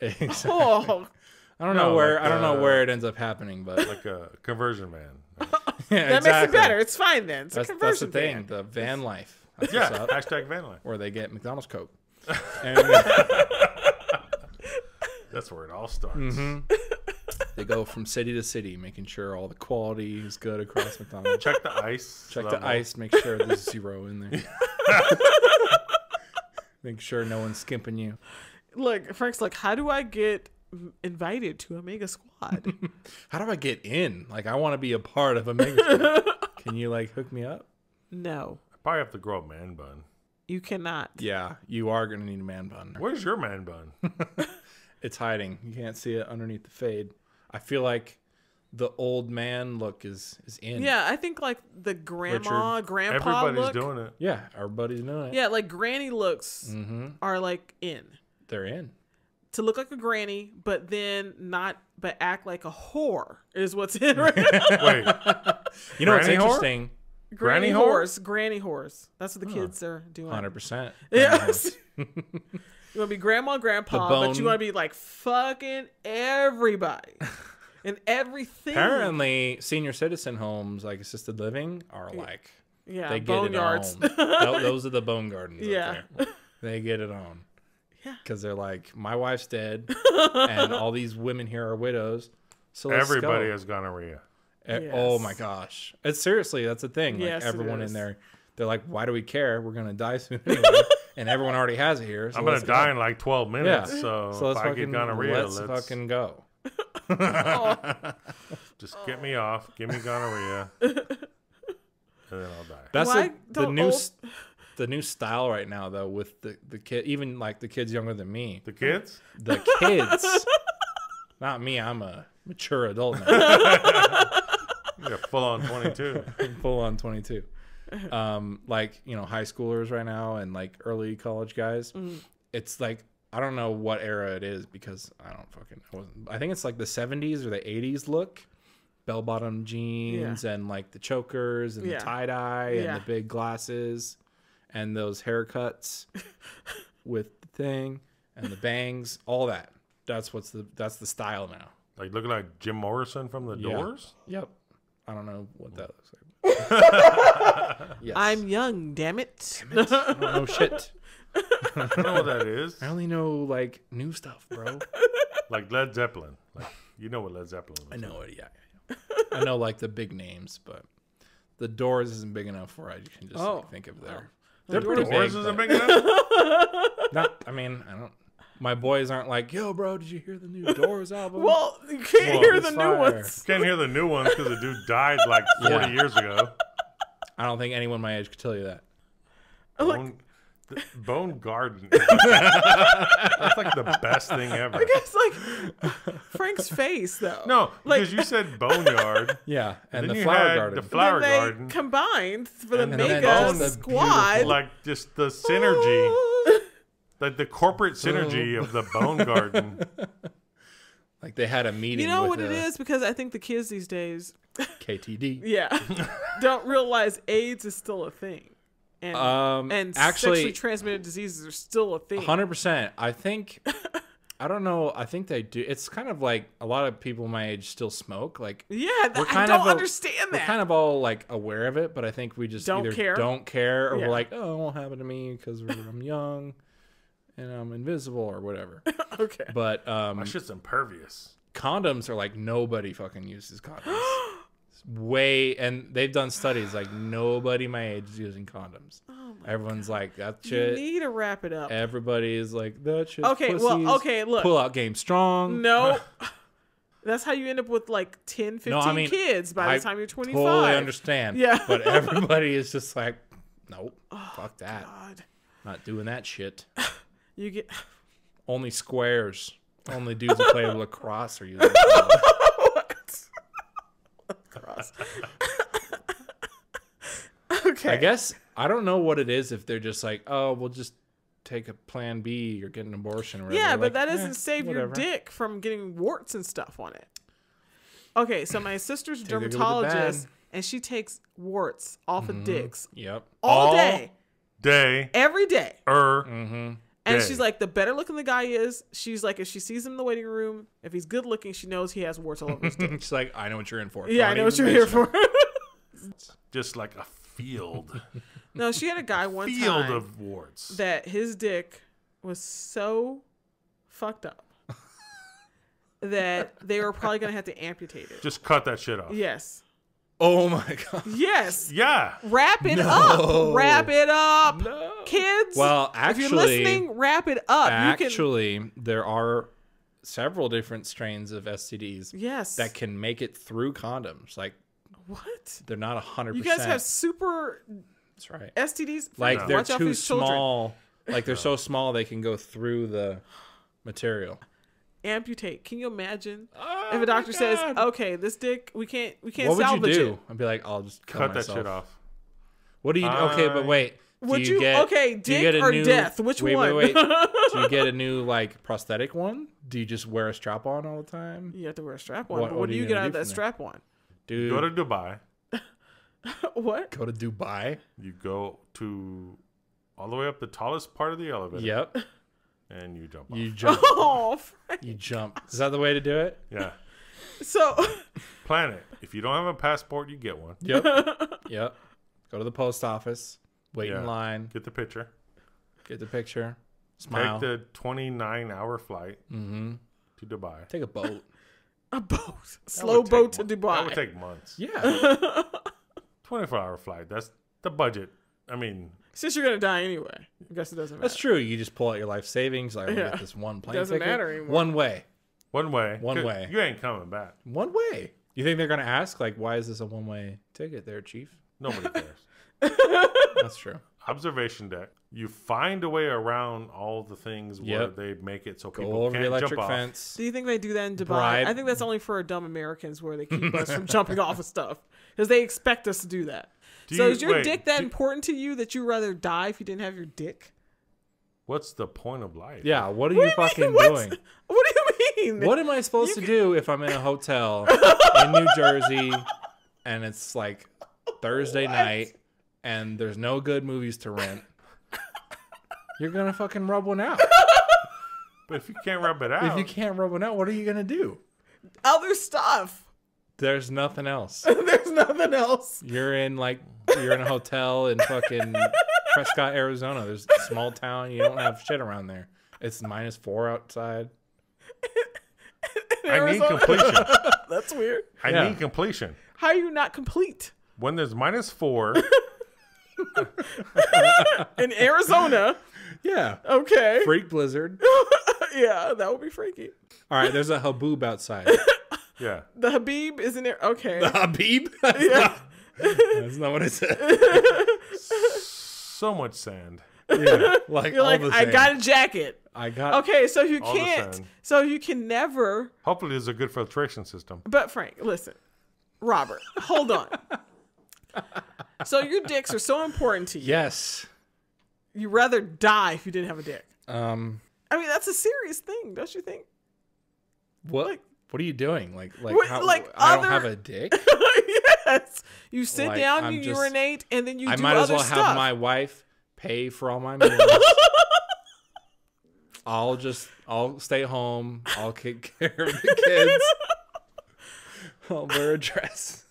Exactly. Oh, I don't No, know where like, I don't know uh, where it ends up happening, but like a conversion van. yeah, that makes it better. It's fine then. It's That's, a that's the conversion thing, van. the van life. That's Yeah, what's up, hashtag van life. where they get McDonald's Coke. And That's where it all starts. Mm-hmm. they go from city to city, making sure all the quality is good across McDonald's. Check the ice. Check level. the ice, make sure there's zero in there. make sure no one's skimping you. Look, Frank's like, how do I get invited to a mega squad? How do I get in? Like, I want to be a part of a mega. Squad. Can you like hook me up? no, Probably have to grow a man bun. you cannot. Yeah, you are gonna need a man bun. Where's your man bun? It's hiding. You can't see it underneath the fade. I feel like the old man look is is in. Yeah, I think like the grandma, grandpa Everybody's look. doing it. Yeah, everybody's doing it. Yeah, like granny looks Mm-hmm. are like in They're in. to look like a granny, but then not, but act like a whore is what's in right now. Wait, You know what's interesting? whore? Interesting? granny Granny whore? horse, granny horse. That's what the kids are doing. Hundred percent. Yes. you want to be grandma, grandpa, but you want to be like fucking everybody and everything. Apparently, senior citizen homes like assisted living are like yeah, they get it boneyards. on. Those are the bone gardens. Yeah. Yeah, they get it on. Yeah. because they're like, my wife's dead, and all these women here are widows. So let's everybody go. has gonorrhea. Eh, Oh my gosh! It's seriously that's the thing. Like Yes, everyone in there, they're like, "Why do we care? We're gonna die soon anyway." and everyone already has it here. So I'm gonna let's go. die in like 12 minutes. Yeah. So, So let's if I fucking get gonorrhea, let's, let's, fucking go. just get me off. Give me gonorrhea, and then I'll die. That's Why the, the new old- s- the new style right now though with the the kid even like the kids younger than me. The kids? The kids, not me. I'm a mature adult now. Yeah, full on 22. full on 22 um like you know high schoolers right now and like early college guys it's like i don't know what era it is because i don't fucking I, wasn't, I think it's like the 70s or the 80s look bell bottom jeans and like the chokers and Yeah. the tie dye and Yeah. the big glasses and those haircuts with the thing and the bangs all that that's what's the that's the style now Like looking like Jim Morrison from The Yeah. Doors? yep i don't know what that looks like yes. I'm young, damn it. I don't know shit. I don't know what that is. I only know like new stuff, bro. Like Led Zeppelin. Like you know what Led Zeppelin is. I know it. Yeah, yeah, yeah. I know like the big names, but the Doors isn't big enough where I You can just Oh. like, think of their. The They're pretty Doors big. isn't but big enough? Not. I mean, I don't. My boys aren't like, yo, bro, did you hear the new Doors album? Well, you can't Well, hear it's the new fire. ones. Can't hear the new ones because the dude died like 40 Yeah. years ago. I don't think anyone my age could tell you that. Like- Bone, the Bone Garden. like- that's like the best thing ever. It's like Frank's face, though. No, Like- because you said boneyard. Yeah, and then the you flower garden. the flower garden. combined for the And mega the squad. like just the synergy, like the corporate synergy of the Bone Garden. like they had a meeting. You know with what it the? Because I think the kids these days, KTD. yeah, don't realize AIDS is still a thing, and Um, and actually, sexually transmitted diseases are still a thing. Hundred percent. I think. I don't know. I think they do. It's kind of like a lot of people my age still smoke. Like Yeah, th- We're I kind don't of a- understand we're kind of all like aware of it, but I think we just Don't either care? don't care, or Yeah. we're like, oh, it won't happen to me because I'm young and I'm invisible or whatever. okay. But um, My shit's impervious. condoms are like nobody fucking uses condoms. Way and they've done studies like nobody my age is using condoms. Everyone's like that You shit. need to wrap it up. Everybody is like that shit. Okay, well, okay, look. Pull out game strong. No, That's how you end up with like 10, 15 No, I mean, kids by I the time you're 25. Totally understand. Yeah. But everybody is just like, nope, Oh, fuck that. God. Not doing that shit. You get Only squares. Only dudes who play lacrosse are using. cross. okay. I guess I don't know what it is if they're just like, oh, we'll just take a plan B or get an abortion or whatever. Yeah, but Like, that eh, doesn't save whatever. your dick from getting warts and stuff on it. Okay, so my sister's a good with the dermatologist, and she takes warts off of dicks Yep. all, All day, Day every day. er Mm-hmm. And day. she's like, the better looking the guy is, she's like, if she sees him in the waiting room, if he's good looking, she knows he has warts all over his dick. She's like, I know what you're in for. yeah, I Don't know what you're here for. just like a field, no, she had a guy one field time of warts. that his dick was so fucked up that they were probably gonna have to amputate it. Just cut that shit off. Yes. Oh my god. Yes. Yeah. Wrap it No. up. Wrap it up. No. Kids. Well, if actually, you're listening, wrap it up. you can actually, there are several different strains of STDs Yes. that can make it through condoms. Like what? they're not 100%. You guys have super That's right. STDs? Like Watch they're out for too these children. small. Like they're so small they can go through the material. Amputate. Can you imagine Oh if a doctor says, "Okay, this dick, we can't, we can't "What would you salvage do?" it." I'd be like, "I'll just kill Cut that shit off. What do you? okay, but I- wait. Do Would you- get, okay, do you dick get a or new- death? Which wait, one? Wait, wait. do you get a new like prosthetic one? Do you just wear a strap on all the time, You have to wear a strap on. What- but what what do you you get out of that from strap on? dude? Go to Dubai. what? go to Dubai. You go to all the way up the tallest part of the elevator. Yep. And you jump off. You jump. Oh, Frank. You jump. Is that the way to do it? yeah. so Plan it. If you don't have a passport, you get one. Yep. yep. Go to the post office. Wait Yeah. in line. Get the picture. Get the picture. Smile. Take the 29 hour flight mm-hmm. to Dubai. Take a boat. a boat, That slow would take boat to mon- That would take months. Yeah. 24 hour flight. That's the budget. I mean, Since you're gonna die anyway, I guess it doesn't matter. That's true. You just pull out your life savings. Like, I'm gonna Yeah. get this one plane Doesn't ticket. matter anymore. One way. one way. One way. You ain't coming back. One way. You think they're gonna ask like, why is this a one way ticket, there, Chief? Nobody cares. That's true. Observation deck. You find a way around all the things where they make it so Go people over can't the electric jump off. fence. Do you think they do that in Dubai? Bribe. I think that's only for dumb Americans where they keep us from jumping off of stuff because they expect us to do that. Do so you- is your wait, dick that do- important to you that you'd rather die if you didn't have your dick? What's the point of life? Yeah. What are What you do mean? fucking What's- doing? What do you mean? What am I supposed to do if I'm in a hotel in New Jersey and it's like Thursday night and there's no good movies to rent? You're gonna fucking rub one out. But if you can't rub it out, If you can't rub one out, what are you gonna do? Other stuff. There's nothing else. There's nothing else. You're in like you're in a hotel in fucking Prescott, Arizona. There's a small town. You don't have shit around there. It's minus four outside. I need Arizona. completion. That's weird. I Yeah. need completion. How are you not complete When there's minus four, in Arizona? Yeah. Okay. Freak blizzard. yeah, that would be freaky. All right, there's a haboob outside. yeah. The Habib is in there. Okay. The Habib? Yeah. Not, that's not what I said. So much sand. Yeah, like You're all like, the I same. got a jacket. I got. Okay, so you All the can't. sand. So you can never. Hopefully, there's a good filtration system. But Frank, listen, Robert, hold on. So your dicks are so important to you. Yes. You'd rather die if you didn't have a dick. Um. I mean, that's a serious thing, don't you think? What? Like- what are you doing? Like, like, What- how, like I other- don't have a dick. yes. You sit Like, down, I'm you just- urinate, and then you I do might as well stuff. have my wife pay for all my meals. I'll just I'll stay home. I'll take care of the kids. I'll wear a dress.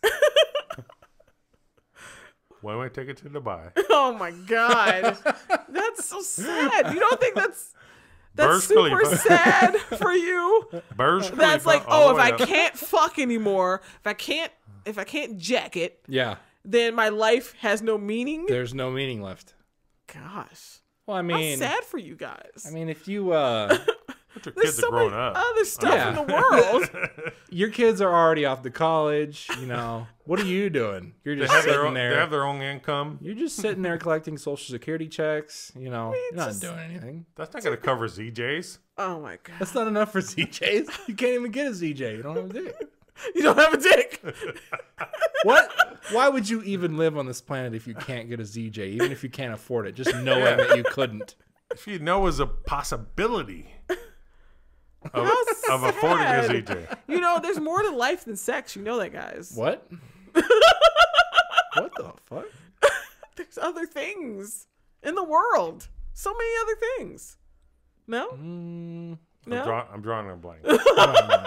When we take it to Dubai, Oh my god, that's so sad. You don't think that's Burj that's super Khalifa. sad for you? Burj That's Khalifa like, all oh, if way I up. can't fuck anymore, if I can't, if I can't jack it, Yeah. then my life has no meaning. There's no meaning left. Gosh, Well, I I'm mean, sad for you guys. I mean, if you uh, But your There's kids so are growing many up. other stuff Yeah. in the world. Your kids are already off to college. You know what are you doing? You're They just have sitting their own, there. they have their own income. You're just sitting there collecting social security checks. You know, you're not just- doing anything. That's not going to cover ZJs. oh my god. That's not enough for ZJs. You can't even get a ZJ. You don't have a dick. You don't have a dick. What? Why would you even live on this planet if you can't get a ZJ, even if you can't afford it? Just knowing that you couldn't. If you know is a possibility of, How of affording a sad. ZJ. You know, there's more to life than sex. You know that, guys. What? what the fuck? There's other things in the world. So many other things. No? Mm, I'm, No? draw, I'm drawing a blank. all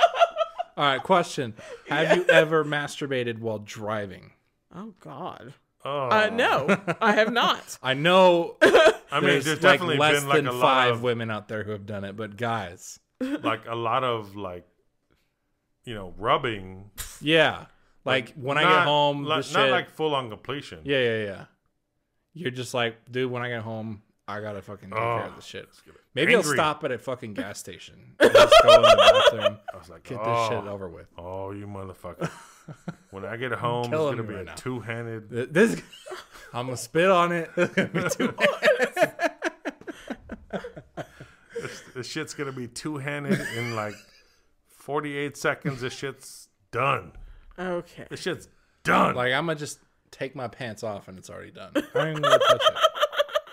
right, question. Have you ever masturbated while driving? Oh God. Oh, Uh, no, I have not. I know I mean, there's, there's like definitely less been like than a lot five of women out there who have done it, but guys, like a lot of like, you know, rubbing. yeah. Like when I get home, like, shit, not like full on completion. yeah, yeah, yeah. You're just like, dude, when I get home, I gotta fucking take care of Oh, the shit. Maybe I'll stop at a fucking gas station. and just go in the bathroom, I was like, get oh, this shit over with. oh, you motherfucker! when I get home, it's gonna be right a two handed. Th- This, I'm gonna spit on it. It's gonna be too This, this shit's gonna be two handed in like forty eight seconds. This shit's done. Okay. This shit's done. Like I'm gonna just take my pants off and it's already done. I ain't gonna touch it.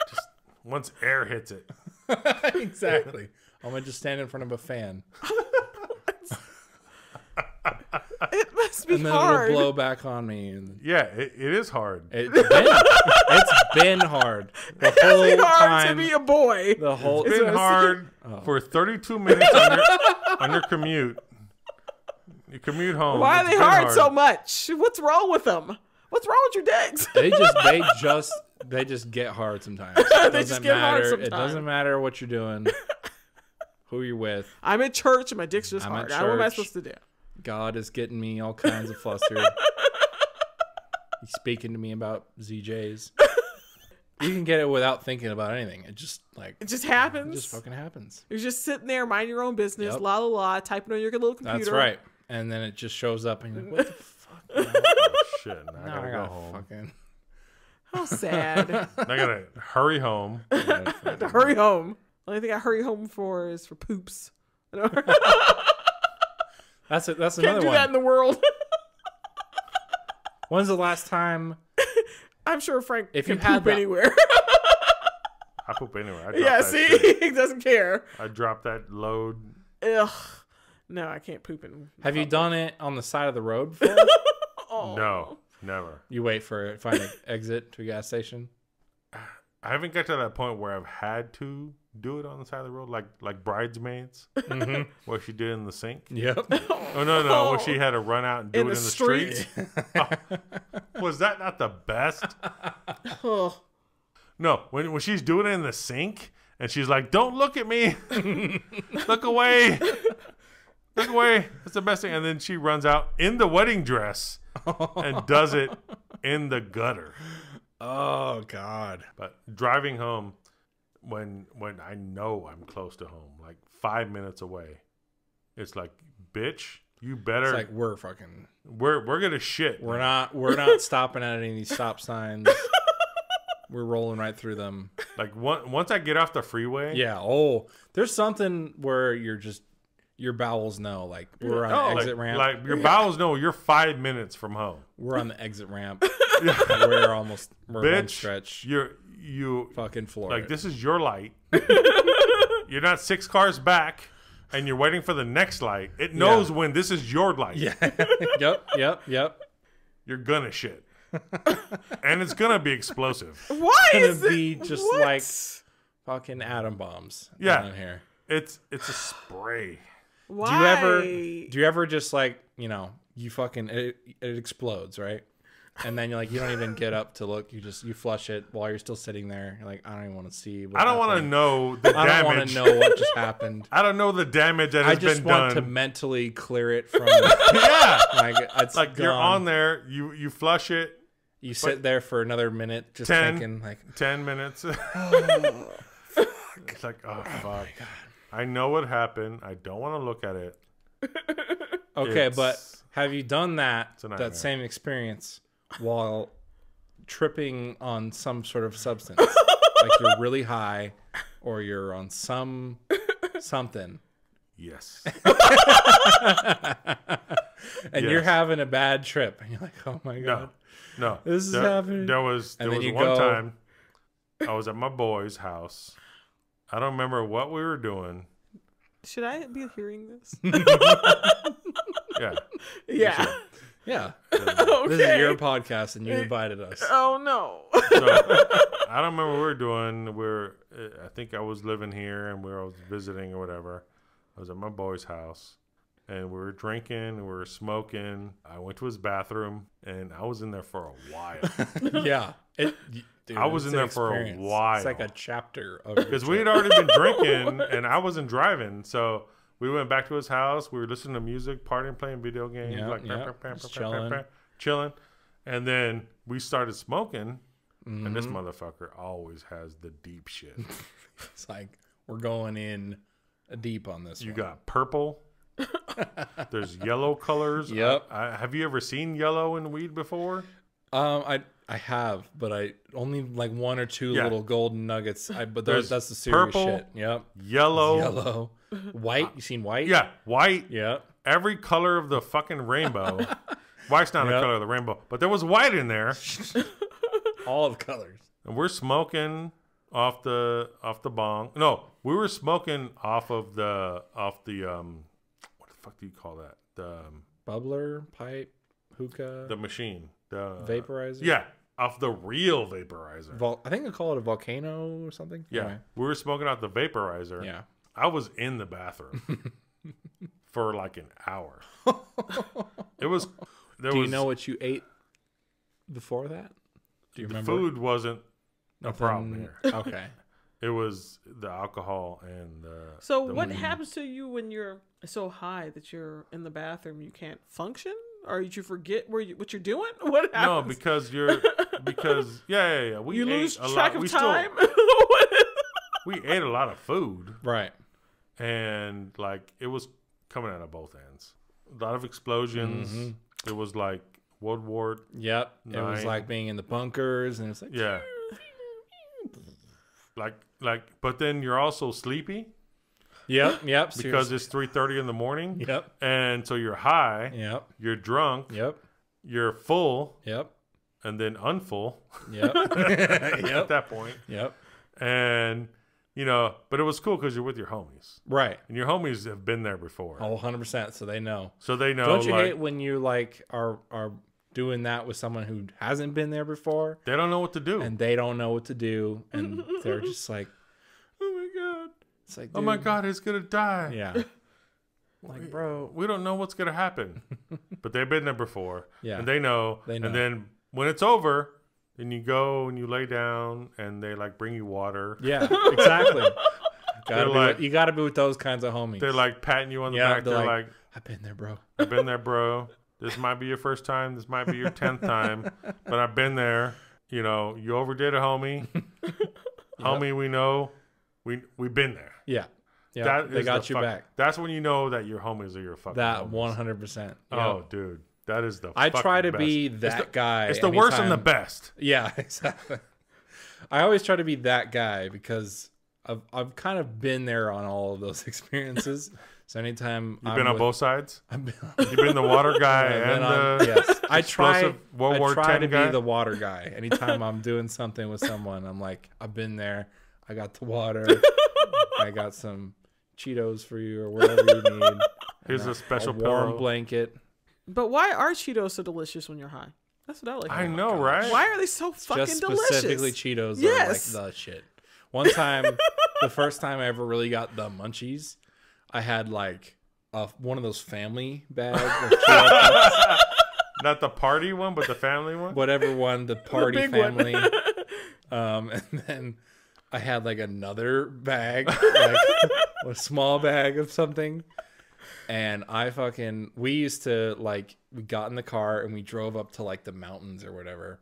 Just Once air hits it, it. exactly. I'm gonna just stand in front of a fan It must be and then hard. it'll blow back on me. And yeah, it, it is hard. it's been, it's been hard the whole It's hard time. to be a boy. the whole It's what been I hard Oh. for 32 minutes on your, on your commute. You commute home. Why are they been hard, so much? What's wrong with them? What's wrong with your dicks? they just they just they just get hard sometimes. It They doesn't just get hard matter. It doesn't matter what you're doing, who you're with. I'm at church and my dick's just I'm hard. Now, What am I supposed to do? God is getting me all kinds of flustered. He's speaking to me about ZJs. You can get it without thinking about anything. It just like It just happens. it happens. just fucking happens. You're just sitting there, mind your own business, Yep. la la la, typing on your little computer. That's right. And then it just shows up and you're like, what the fuck? Oh, shit. Now I gotta I go gotta home. fucking How sad. Now I gotta hurry home. to hurry home. The only thing I hurry home for is for poops. I don't- That's it. That's Can't another do one. that in the world. When's the last time? I'm sure Frank If can you had poop that- anywhere. I poop anywhere. I drop yeah, that see, shit. he doesn't care. I drop that load. Ugh. No, I can't poop in. Have you done it on the side of the road before? Oh. No, never. you wait for it, find an exit to a gas station. I haven't got to that point where I've had to do it on the side of the road, like like bridesmaids, Mm-hmm. where she did in the sink. Yep. Oh no, no, where she had to run out and do In it the in the street. street. Was that not the best? Ugh. No, when when she's doing it in the sink and she's like, "Don't look at me, look away, look away." That's the best thing. And then she runs out in the wedding dress and does it in the gutter. Oh God. But driving home, when when I know I'm close to home, like five minutes away, it's like, bitch, you better. It's like we're fucking. we're we're gonna shit. We're not. We're not stopping at any of these stop signs. we're rolling right through them. Like one, once I get off the freeway, Yeah. Oh, there's something where you're just your bowels know. Like we're on Oh. the like, exit ramp. like your bowels know you're five minutes from home. we're on the exit ramp. we're almost. We're one Bitch, stretch. you're you Fucking floor. like this is your light. you're not six cars back, and you're waiting for the next light. It knows Yeah. when this is your light. Yeah. yep. Yep. Yep. You're gonna shit, and it's gonna be explosive. Why Gonna is it? be just what? like- Fucking atom bombs. Yeah. down here. It's it's a spray. Why? Do you ever? Do you ever just like you know you fucking it, it explodes right? And then you're like you don't even get up to look. You just you flush it while you're still sitting there. You're like I don't even want to see. What I don't want to know the I don't want to know what just happened. I don't know the damage that I has just been want to mentally clear it from yeah, like it's like you're gone. on there. You you flush it. You sit there for another minute just 10. thinking like Ten minutes. it's like oh, oh fuck. I know what happened. I don't want to look at it. Okay, but have you done that a nightmare. that same experience while tripping on some sort of substance? like you're really high or you're on some something Yes. and you're having a bad trip and you're like, "Oh my god." No. No. This is there, happening. There was And there then was you one go- time I was at my boy's house. I don't remember what we were doing. Should I be hearing this? Yeah. yeah. Yeah. okay. This is your podcast and you eh, invited us. Oh no. So I don't remember what we were doing. We are eh, I think I was living here and we were visiting or whatever. I was at my boy's house and we were drinking and we were smoking. I went to his bathroom and I was in there for a while. yeah. It, dude, I was in an there for a while. It's like a chapter of because we had already been drinking and I wasn't driving. So we went back to his house. We were listening to music, partying, playing video games, Yeah, like yeah, pam, pam, just pam, pam, chilling. pam, chilling. And then we started smoking, and this Mm-hmm. motherfucker always has the deep shit. It's like we're going in deep on this. You one. got purple. There's yellow colors. Yep. I, I- have you ever seen yellow in weed before? Um, I I have, but I only like one or two Yeah. little golden nuggets. I but There's that's the serious purple, shit. Yep. Yellow. Yellow, white. You seen white? Yeah, white. Yep. Every color of the fucking rainbow. White's not a Yep. color of the rainbow, but there was white in there. All the colors. and we're smoking off the off the bong. No, we were smoking off of the off the um, what the fuck do you call that? The um, Bubbler, pipe, hookah, the machine, the vaporizer. Yeah, off the real vaporizer. Vol- I think I call it a volcano or something. yeah, Anyway. we were smoking out the vaporizer. Yeah. I was in the bathroom for like an hour. it was. There Do you was, know what you ate before that? Do you the remember? food wasn't a problem here. Okay. It was the alcohol and the. So the what weed. happens to you when you're so high that you're in the bathroom you can't function? Or you forget where you, what you're doing? What happens? No, because you're because yeah, yeah, yeah. We you ate lose a track lot. of we time. Still, we ate a lot of food, Right. and like it was coming out of both ends. A lot of explosions. Mm-hmm. It was like World War. Yep. It was like being in the bunkers, and it's like Yeah. like like, but then you're also sleepy Yep. Yep. because it's three thirty in the morning, Yep. and so you're high, Yep. you're drunk, Yep. you're full, Yep. and then unfull Yep. at that point. Yep. and you know, but it was cool because you're with your homies, Right. and your homies have been there before, Oh, 100%. So they know. so they know. Don't you like, hate when you like are are doing that with someone who hasn't been there before they don't know what to do. and they don't know what to do and they're just like! It's like, Oh my god! He's gonna die. Yeah. like, bro. We don't know what's gonna happen, but they've been there before, Yeah. and they know. They know. And then when it's over, then you go and you lay down, and they like bring you water. Yeah, exactly. gotta be like- with, you got to be with those kinds of homies. They're like patting you on the Yeah, back. they're They're like- like, I've been there, bro. "I've been there, bro. This might be your first time. This might be your tenth time, but I've been there. You know, you overdid it, homie. Homie, we know. We we've been there. Yeah, yeah. That they got the you fuck- back. That's when you know that your homies are your fucking. That one hundred percent. Oh, dude, that is the. I try to be that It's the, guy. it's the worst and the best. Yeah, exactly. I always try to be that guy because I've I've kind of been there on all of those experiences. So anytime You've I'm been on with- both sides. I've been, You've been the water guy and on- the yes. I try. World I War try to guy. be the water guy. Anytime I'm doing something with someone, I'm like, I've been there. I got the water. I got some Cheetos for you or whatever you need. Here's And a special warm pillow. blanket. but why are Cheetos so delicious when you're high? That's what I like. I know, them. right? Why are they so fucking Just delicious? specifically Cheetos Yes. are like the shit. One time, the first time I ever really got the munchies, I had like a, one of those family bags, of Cheeto Not the party one, but the family one. whatever one, the party big one. family. um, and then I had like another bag, like a small bag of something. And I fucking, we used to like, we got in the car and we drove up to like the mountains or whatever.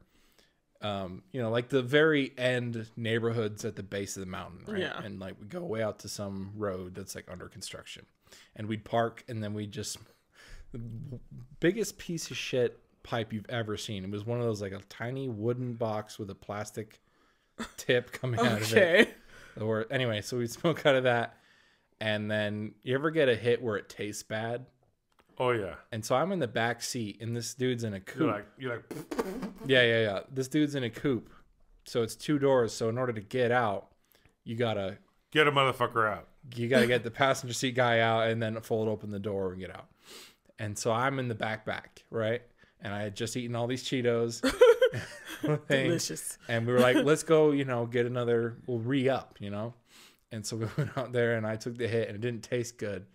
um, you know, like the very end neighborhoods at the base of the mountain, right? Yeah. And like we go way out to some road that's like under construction, and we'd park, and then we just the biggest piece of shit pipe you've ever seen. It was one of those like a tiny wooden box with a plastic tip coming out of it. Okay. Or anyway, so we smoke out of that, and then you ever get a hit where it tastes bad? Oh yeah. And so I'm in the back seat, and this dude's in a coupe. You're like you're like Yeah, yeah, yeah. This dude's in a coupe. So it's two doors. So in order to get out, you gotta get a motherfucker out. you gotta get the passenger seat guy out and then fold open the door and get out. And so I'm in the back back, right? And I had just eaten all these Cheetos. thing. Delicious. And we were like, let's go, you know, get another we'll re up, you know? And so we went out there and I took the hit and it didn't taste good.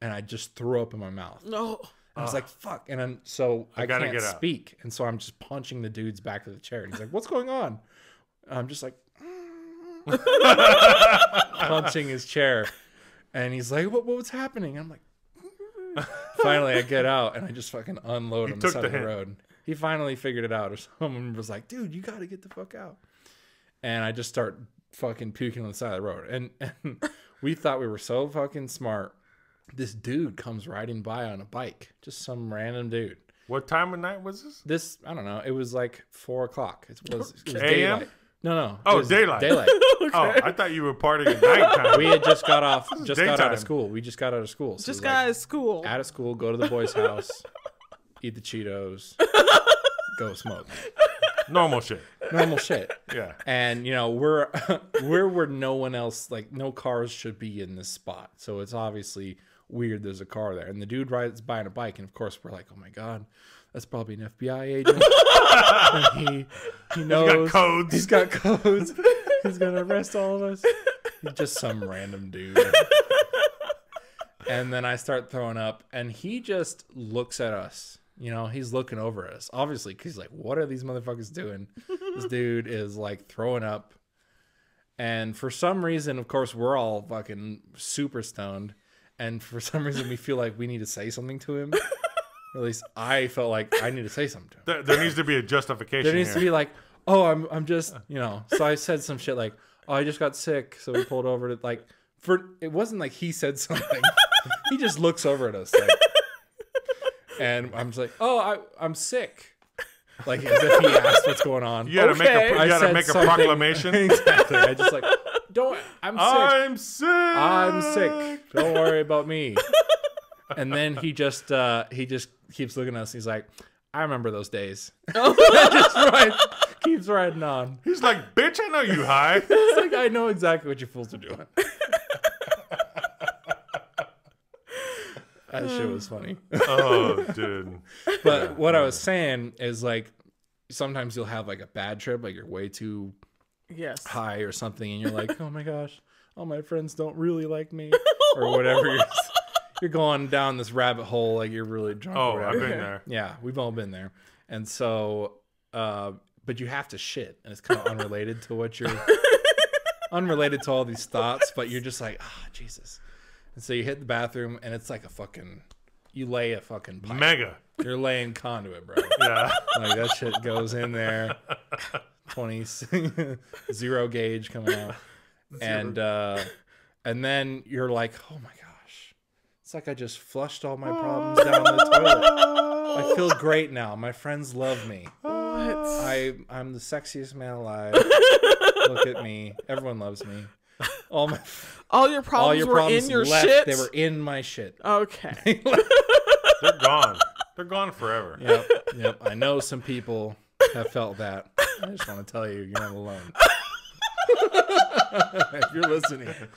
And I just threw up in my mouth. No. I was like, fuck. And then so I, gotta can't get out. speak. And so I'm just punching the dude's back of the chair. And he's like, what's going on? And I'm just like, punching his chair. And he's like, what, what's happening? I'm like, finally I get out and I just fucking unload on the took side the of the hint. road. He finally figured it out. Or someone was like, dude, you got to get the fuck out. And I just start fucking puking on the side of the road. And, and we thought we were so fucking smart. This dude comes riding by on a bike, just some random dude. What time of night was this? This I don't know. It was like four o'clock. It was, it was daylight. No, no. Oh, it Oh, was daylight. Daylight. Oh, I thought you were partying at nighttime. we had just got off. Just got out of school. We just got out of school. So Just it was like, got out of school. out of school. Go to the boys' house. eat the Cheetos. Go smoke. Normal shit. Normal shit. Yeah. And you know we're we're where no one else like no cars should be in this spot. So it's obviously weird. There's a car there, and the dude rides by on a bike, and of course we're like, oh my god, that's probably an FBI agent. and he he knows codes. He's got codes. He's gonna arrest all of us. He's just some random dude. And then I start throwing up, and he just looks at us. You know, he's looking over at us, obviously, because he's like, "What are these motherfuckers doing?" this dude is like throwing up, and for some reason, of course, we're all fucking super stoned, and for some reason, we feel like we need to say something to him. Or at least I felt like I need to say something to him. There, there needs to be a justification There needs here. to be like, oh, I'm I'm just you know. So I said some shit like, oh, I just got sick, so we pulled over to like. For it wasn't like he said something. he just looks over at us like, and I'm just like, oh, I I'm sick. Like as if he asked what's going on. you gotta make Okay. a, I you gotta make a something- proclamation. exactly. I just like, don't. I'm sick. I'm sick. I'm sick. Don't worry about me. And then he just uh he just keeps looking at us. He's like, I remember those days. just ride, keeps riding on. He's like, bitch, I know you high. It's like I know exactly what you fools are doing. That shit was funny. oh, dude. But what I was saying is like sometimes you'll have like a bad trip, like you're way too Yes. high or something, and you're like, oh my gosh, all my friends don't really like me, or whatever. You're, you're going down this rabbit hole, like you're really drunk. Oh, I've been there. Yeah, we've all been there, and so, uh, but you have to shit, and it's kind of unrelated to what you're, unrelated to all these thoughts, but you're just like, ah, Jesus, and so you hit the bathroom, and it's like a fucking, you lay a fucking pipe. Mega. You're laying conduit, bro. Yeah. Like that shit goes in there. 20 zero gauge coming out. And uh and then you're like, "Oh my gosh. It's like I just flushed all my problems down the toilet. I feel great now. My friends love me. What? I I'm the sexiest man alive. Look at me. Everyone loves me. All my All your problems all your were problems in your left. shit. They were in my shit. okay. They're gone. They're gone forever. Yep. Yep. I know some people have felt that. I just want to tell you, you're not alone. if you're listening, if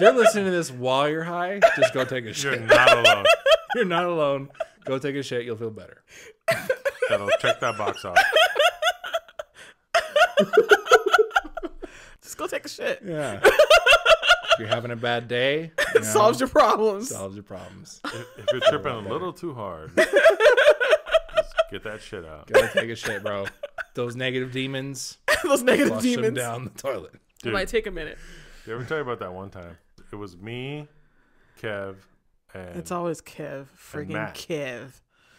you're listening to this while you're high, just go take a You're shit. not alone. You're not alone. Go take a shit. You'll feel better. That'll check that box off. Just go take a shit. Yeah. if you're having a bad day, you know, Solves your problems. solves your problems. If, if you're tripping a little too hard, just get that shit out. Go take a shit, bro. Those negative demons, Those negative flush them demons. down the toilet. It might take a minute. did I ever tell you about that one time? It was me, Kev, and It's always Kev. freaking Kev.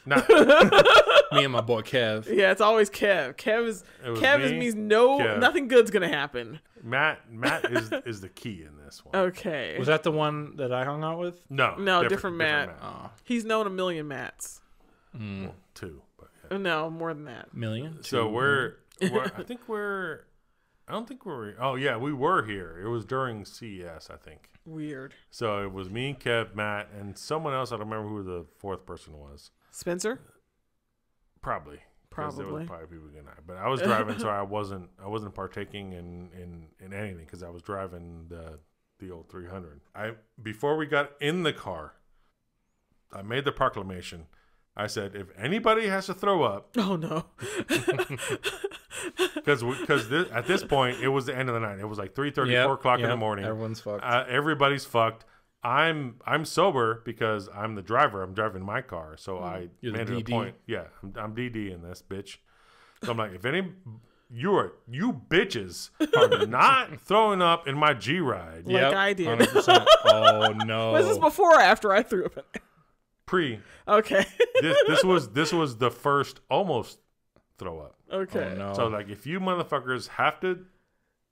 Not, Me and my boy Kev. Yeah, it's always Kev. Kev is It was Kev is, means no Kev. nothing good's gonna happen. Matt. Matt is is the key in this one. Okay. Was that the one that I hung out with? No, No, different Matt. Oh, He's known a million Matts. Well, mm. two, but yeah. Uh, no, more than that. million. So Two we're, we're I think we're I don't think we're oh yeah, we were here. It was during CES, I think. Weird. So it was me, and Kev, Matt, and someone else. I don't remember who the fourth person was. Spencer? Probably. 'cause There Probably. was probably people getting out. But I was driving, so I wasn't I wasn't partaking in in, in anything because I was driving the the old 300. I before we got in the car, I made the proclamation. I said, if anybody has to throw up, Oh no. because because at this point it was the end of the night. It was like 3:30, Yep, 4 o'clock in the morning. Everyone's fucked. Uh, everybody's fucked. I'm I'm sober because I'm the driver. I'm driving my car, so I Mm. You're the made it a point. Yeah, I'm, I'm DD in this bitch. So I'm like, if any you are you bitches are not throwing up in my G ride Like I did. 100%. Oh no. Was this before or after I threw up? in it? pre. Okay. This this was this was the first almost throw up. okay. Oh no. So like, if you motherfuckers have to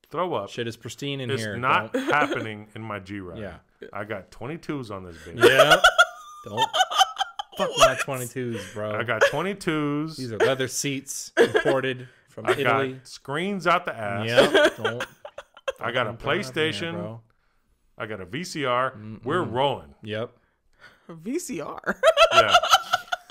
throw up, Shit is pristine in it's here. not Don't- happening in my G ride. Yeah. I got 22s on this bitch. Yeah. Don't fuck my 22s, bro. I got 22s. These are leather seats imported from I Italy. got screens out the ass. Yep. Don't. I got a fucking throw it up in here, PlayStation. bro. I got a VCR. We're rolling. Yep. VCR. Yeah.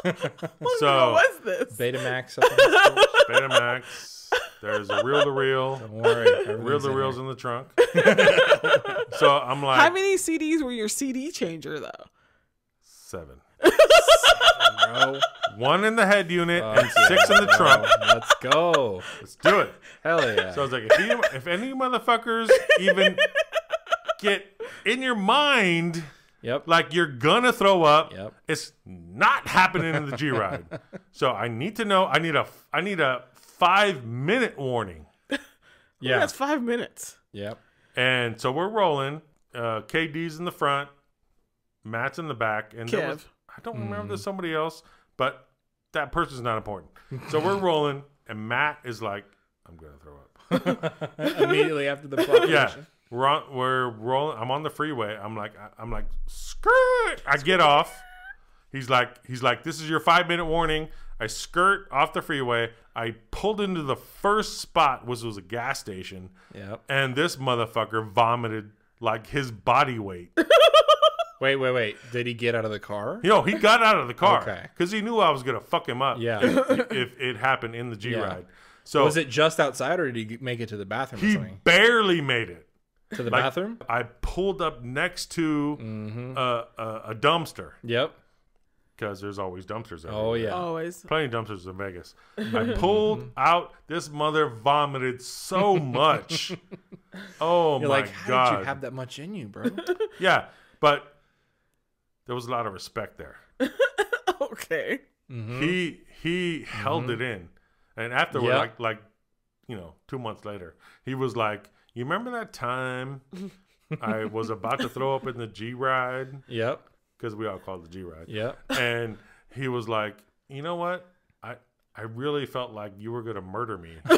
what so was this? Betamax. up in this bitch. Betamax. There's a reel to reel. Don't worry. Reel everything's to in reels in the trunk. so I'm like How many CDs were your CD changer though? seven. Bro. One in the head unit Fuck and six in the yeah, trunk. bro. Let's go. Let's do it. Hell yeah. So I was like, if, you, if any motherfuckers even get in your mind yep. like you're gonna throw up, Yep. it's not happening in the G ride. so I need to know. I need a. I need a five minute warning. Yeah. That's five minutes. Yep. And so we're rolling. Uh, KD's in the front, Matt's in the back, and there was, I don't remember if there's somebody else, but that person's not important. So we're rolling, and Matt is like, "I'm gonna throw up." Immediately after the proclamation. Yeah, we're on, we're rolling. I'm on the freeway. I'm like, I- I'm like, skirt. I get off. He's like, he's like, this is your five minute warning. I skirt off the freeway. I pulled into the first spot, which was a gas station, Yep. and this motherfucker vomited like his body weight. Wait, wait, wait. Did he get out of the car? You know, he got out of the car Okay. because he knew I was gonna fuck him up. Yeah. if, if it happened in the G Yeah. ride. So Was it just outside, or did he make it to the bathroom? Or he something? barely made it. To the like- bathroom? I pulled up next to Mm-hmm. a, a, a dumpster Yep. Because there's always dumpsters. Oh yeah. Always. plenty of dumpsters in Vegas. I pulled out. This mother vomited so much. Oh You're my like, how god! did you have that much in you, bro? yeah, but there was a lot of respect there. Okay. Mm-hmm. He he held it in, and afterward, Yeah. like like you know, two months later, he was like, "You remember that time I was about to throw up in the G ride Yep. Because we all call it the G ride." Yeah. and he was like, "You know what? I I really felt like you were gonna murder me,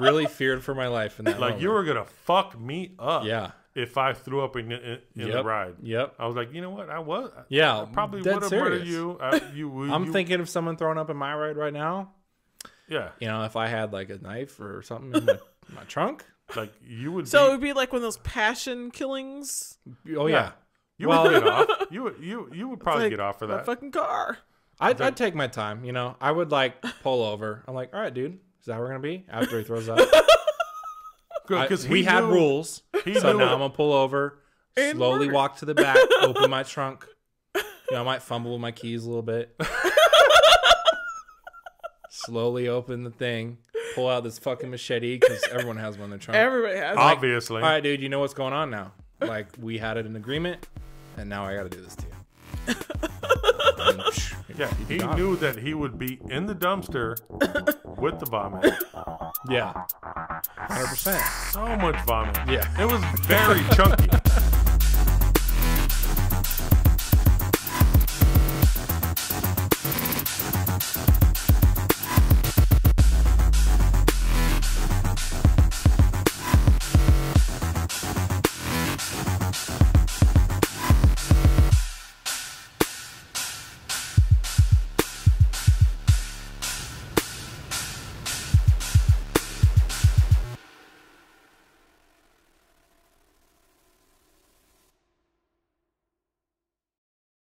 Really feared for my life in that like moment. you were gonna fuck me up, Yeah. if I threw up in in, in Yep. the ride." Yep. I was like, "You know what? I was, Yeah. I probably dead would have murdered serious. you. I, you, I'm you- thinking of someone throwing up in my ride right now. yeah, You know, if I had like a knife or something in my, my trunk. like you would. So it would be like one of those passion killings. Oh yeah. You well- would get off. You would you you would probably Like get off for that. fucking car. I'd, I'd take my time. You know, I would like pull over. I'm like, all right, dude, is that where we're gonna be after he throws up? Because we have rules. He So now it. I'm gonna pull over, And slowly murder. walk to the back, open my trunk. You know, I might fumble with my keys a little bit. slowly open the thing, pull out this fucking machete because everyone has one in their trunk. Everybody has. obviously. All right, dude, you know what's going on now. Like we had it in agreement, and now I got to do this to you. And, psh, yeah, he gone. knew that he would be in the dumpster with the vomit. Yeah, hundred percent. So much vomit. Yeah. it was very chunky.